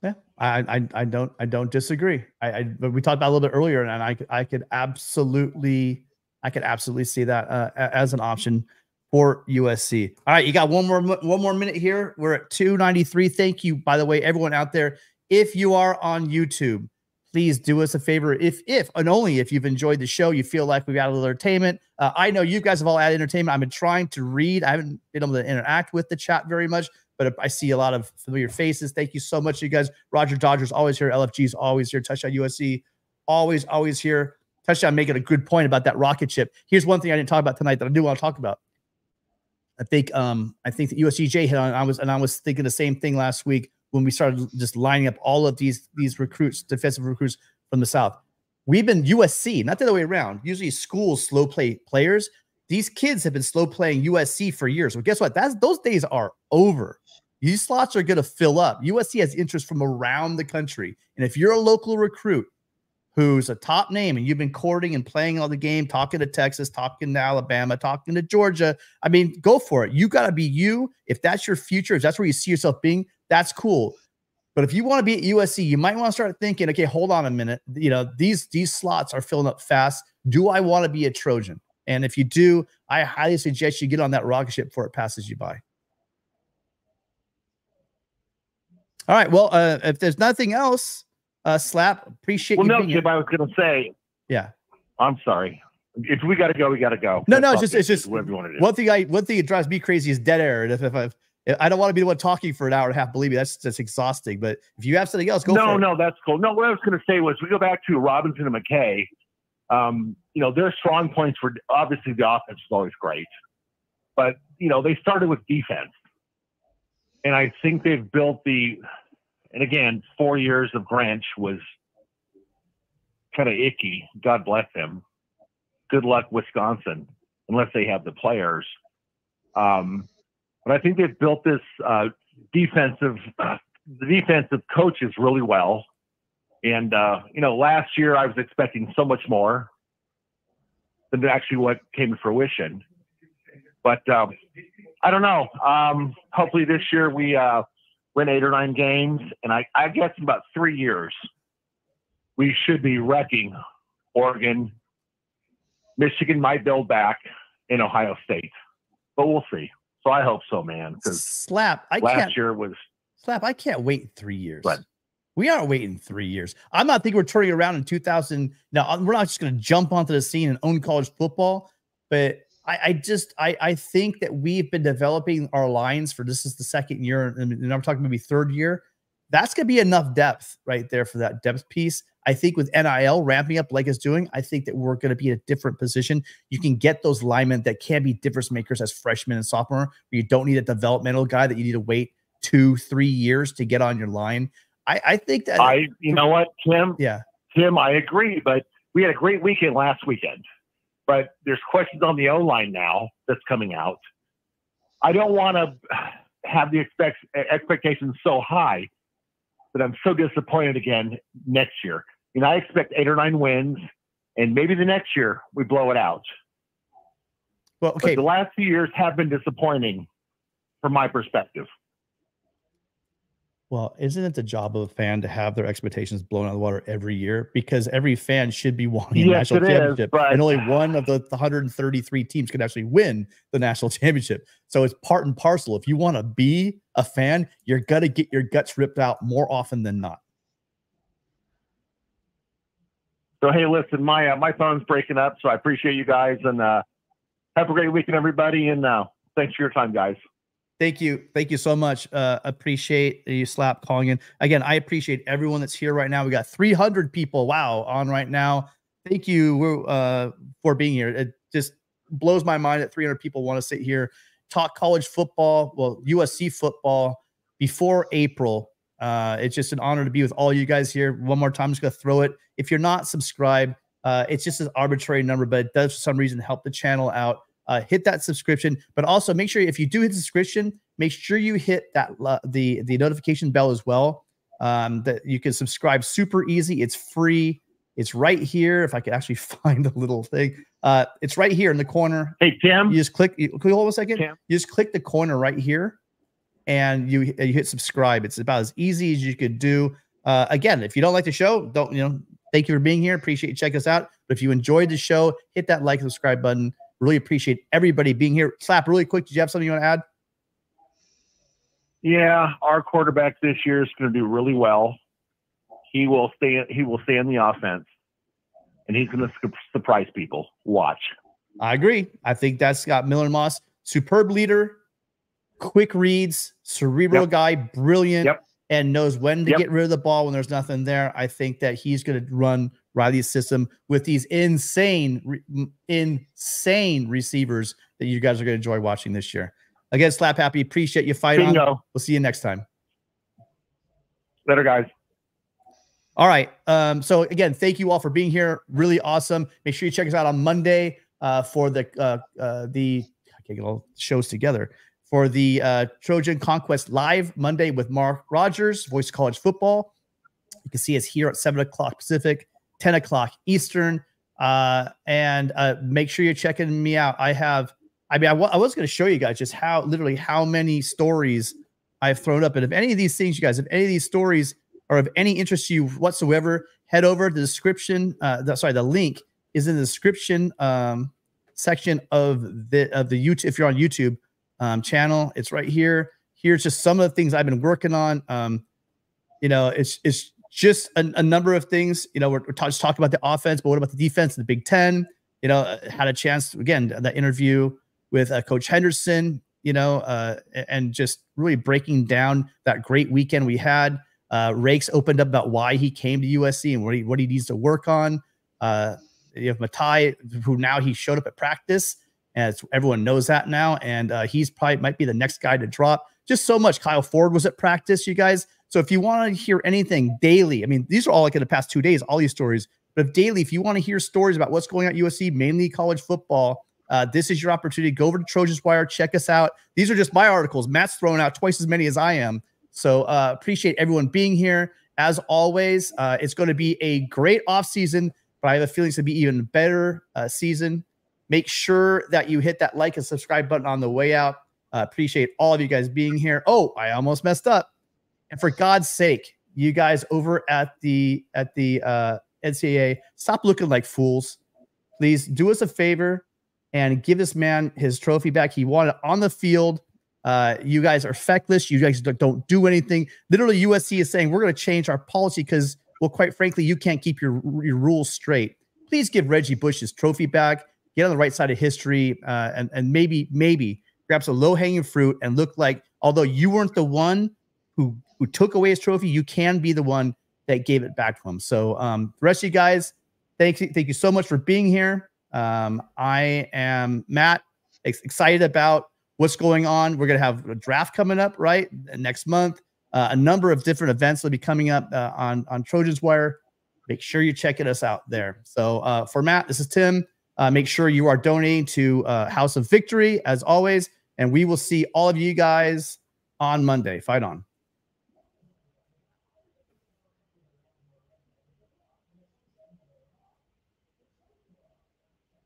Yeah, I, I, I don't, I don't disagree. I, I, but we talked about a little bit earlier, and I, I could absolutely, I could absolutely see that uh, as an option for USC. All right, you got one more, one more minute here. We're at two ninety three. Thank you, by the way, everyone out there. If you are on YouTube, please do us a favor. If if and only if you've enjoyed the show you feel like we've got a little entertainment. Uh, i know you guys have all added entertainment. I've been trying to read. I haven't been able to interact with the chat very much but i see a lot of familiar faces. Thank you so much you guys. Roger dodgers always here. Lfg's always here. Touchdown usc always always here. Touchdown making a good point about that rocket ship. Here's one thing i didn't talk about tonight that i do want to talk about. I think um i think that uscj hit on i was and i was thinking the same thing last week when we started just lining up all of these these recruits, defensive recruits from the South. We've been USC, not the other way around. Usually schools slow play players. These kids have been slow playing USC for years. Well, guess what? That's those days are over. These slots are going to fill up. USC has interest from around the country. And if you're a local recruit who's a top name and you've been courting and playing all the game, talking to Texas, talking to Alabama, talking to Georgia, I mean, go for it. You got to be you. If that's your future, if that's where you see yourself being, that's cool. But if you want to be at USC, you might want to start thinking, okay, hold on a minute. You know, these these slots are filling up fast. Do I want to be a Trojan? And if you do, I highly suggest you get on that rocket ship before it passes you by. All right. Well, uh, if there's nothing else, uh, slap. Appreciate well, you no, Jim. I was going to say. Yeah. I'm sorry. If we got to go, we got to go. No, no, it's just it's just whatever you want to do. one thing. I one thing that drives me crazy is dead air. If if I've, I don't want to be the one talking for an hour and a half. Believe me, that's that's exhausting. But if you have something else, go no, for it. no, that's cool. No, what I was going to say was we go back to Robinson and McKay. Um, you know, their strong points were obviously the offense is always great, but you know they started with defense, and I think they've built the. And again, four years of Grinch was kind of icky. God bless him. Good luck, Wisconsin, unless they have the players. Um, but I think they've built this uh, defensive, uh, the defensive coaches really well. And uh, you know, last year I was expecting so much more than actually what came to fruition. But um, I don't know. Um, hopefully this year we uh, win eight or nine games, and I, I guess in about three years we should be wrecking Oregon. Michigan might build back in Ohio State, but we'll see. So I hope so, man. Because Slap. I last can't year was slap. I can't wait three years. But- we aren't waiting three years. I'm not thinking we're turning around in 2000. Now uh, we're not just going to jump onto the scene and own college football, but I, I just I I think that we've been developing our lines for this is the second year, and, and I'm talking maybe third year. That's going to be enough depth right there for that depth piece. I think with NIL ramping up like it's doing, I think that we're going to be in a different position. You can get those linemen that can be difference makers as freshmen and sophomore, where you don't need a developmental guy that you need to wait two, three years to get on your line. I, I think that I, you know what, Tim? Yeah. Tim, I agree, but we had a great weekend last weekend. But there's questions on the O line now that's coming out. I don't want to have the expect, expectations so high that I'm so disappointed again next year. You know, I expect eight or nine wins, and maybe the next year we blow it out. Well, okay. But the last few years have been disappointing from my perspective. Well, isn't it the job of a fan to have their expectations blown out of the water every year? Because every fan should be wanting a Yes, national it is, championship, but- and only one of the, the 133 teams can actually win the national championship. So it's part and parcel. If you want to be a fan, you're gonna get your guts ripped out more often than not. So hey, listen, my uh, my phone's breaking up, so I appreciate you guys and uh, have a great weekend, everybody, and uh, thanks for your time, guys. Thank you. Thank you so much. Uh, appreciate you slap calling in. Again, I appreciate everyone that's here right now. We got 300 people, wow, on right now. Thank you uh, for being here. It just blows my mind that 300 people want to sit here, talk college football, well, USC football before April. Uh, it's just an honor to be with all you guys here. One more time, I'm just going to throw it. If you're not subscribed, uh, it's just an arbitrary number, but it does for some reason help the channel out uh, hit that subscription, but also make sure if you do hit subscription, make sure you hit that uh, the the notification bell as well. Um, that you can subscribe super easy. It's free. It's right here. If I could actually find the little thing, uh, it's right here in the corner. Hey Tim, you just click. You, can you hold on a second. Tim. You just click the corner right here, and you you hit subscribe. It's about as easy as you could do. Uh, again, if you don't like the show, don't you know? Thank you for being here. Appreciate you checking us out. But if you enjoyed the show, hit that like subscribe button. Really appreciate everybody being here. Slap, really quick. Did you have something you want to add? Yeah, our quarterback this year is going to do really well. he will stay. He will stay in the offense, and he's going to surprise people. Watch. I agree. I think that's Scott got Miller Moss, superb leader, quick reads, cerebral Yep. guy, brilliant, Yep. and knows when to Yep. get rid of the ball when there's nothing there. I think that he's going to run Riley's system with these insane, re- insane receivers that you guys are going to enjoy watching this year. Again, Slap Happy, appreciate you fighting. We'll see you next time. Later, guys. All right. Um, so again, thank you all for being here. Really awesome. Make sure you check us out on Monday uh, for the uh, uh, the I can't get all shows together for the uh, Trojan Conquest live Monday with Mark Rogers, voice of college football. You can see us here at seven o'clock Pacific, ten o'clock Eastern, uh, and uh, make sure you're checking me out. I have. I mean, I was going to show you guys just how literally how many stories I've thrown up, and if any of these things, you guys, if any of these stories are of any interest to you whatsoever, head over to the description. Uh, the, sorry, the link is in the description um, section of the of the YouTube. If you're on YouTube um, channel, it's right here. Here's just some of the things I've been working on. Um, you know, it's it's just a, a number of things. You know, we're, we're just talking about the offense, but what about the defense? The Big Ten. You know, uh, had a chance again that interview with uh, Coach Henderson. You know, uh, and just really breaking down that great weekend we had. Uh, Raikes opened up about why he came to USC and what he what he needs to work on. Uh, you have Matai, who now he showed up at practice, and everyone knows that now, and uh, he's probably might be the next guy to drop. Just so much. Kyle Ford was at practice, you guys. So if you want to hear anything daily, I mean, these are all like in the past two days, all these stories. But if daily, if you want to hear stories about what's going on at USC, mainly college football, uh, this is your opportunity. Go over to Trojans Wire, check us out. These are just my articles. Matt's throwing out twice as many as I am. So uh, appreciate everyone being here. As always, uh, it's going to be a great off season, but I have a feeling it's going to be even better uh, season. Make sure that you hit that like and subscribe button on the way out. Uh, appreciate all of you guys being here. Oh, I almost messed up. And for God's sake, you guys over at the at the uh, NCAA, stop looking like fools. Please do us a favor and give this man his trophy back. He won it on the field. Uh, you guys are feckless. You guys don't- don't anything. Literally, USC is saying we're going to change our policy because, well, quite frankly, you can't keep your, your rules straight. Please give Reggie Bush his trophy back. Get on the right side of history, uh, and and maybe maybe grab some low hanging fruit and look like, although you weren't the one who who took away his trophy, you can be the one that gave it back to him. So, um, the rest of you guys, thank you, thank you so much for being here. Um, I am Matt, ex- excited about what's going on. We're gonna have a draft coming up right next month. Uh, a number of different events will be coming up uh, on on Trojans Wire. Make sure you're checking us out there. So, uh, for Matt, this is Tim. Uh, make sure you are donating to uh, House of Victory as always, and we will see all of you guys on Monday. Fight on.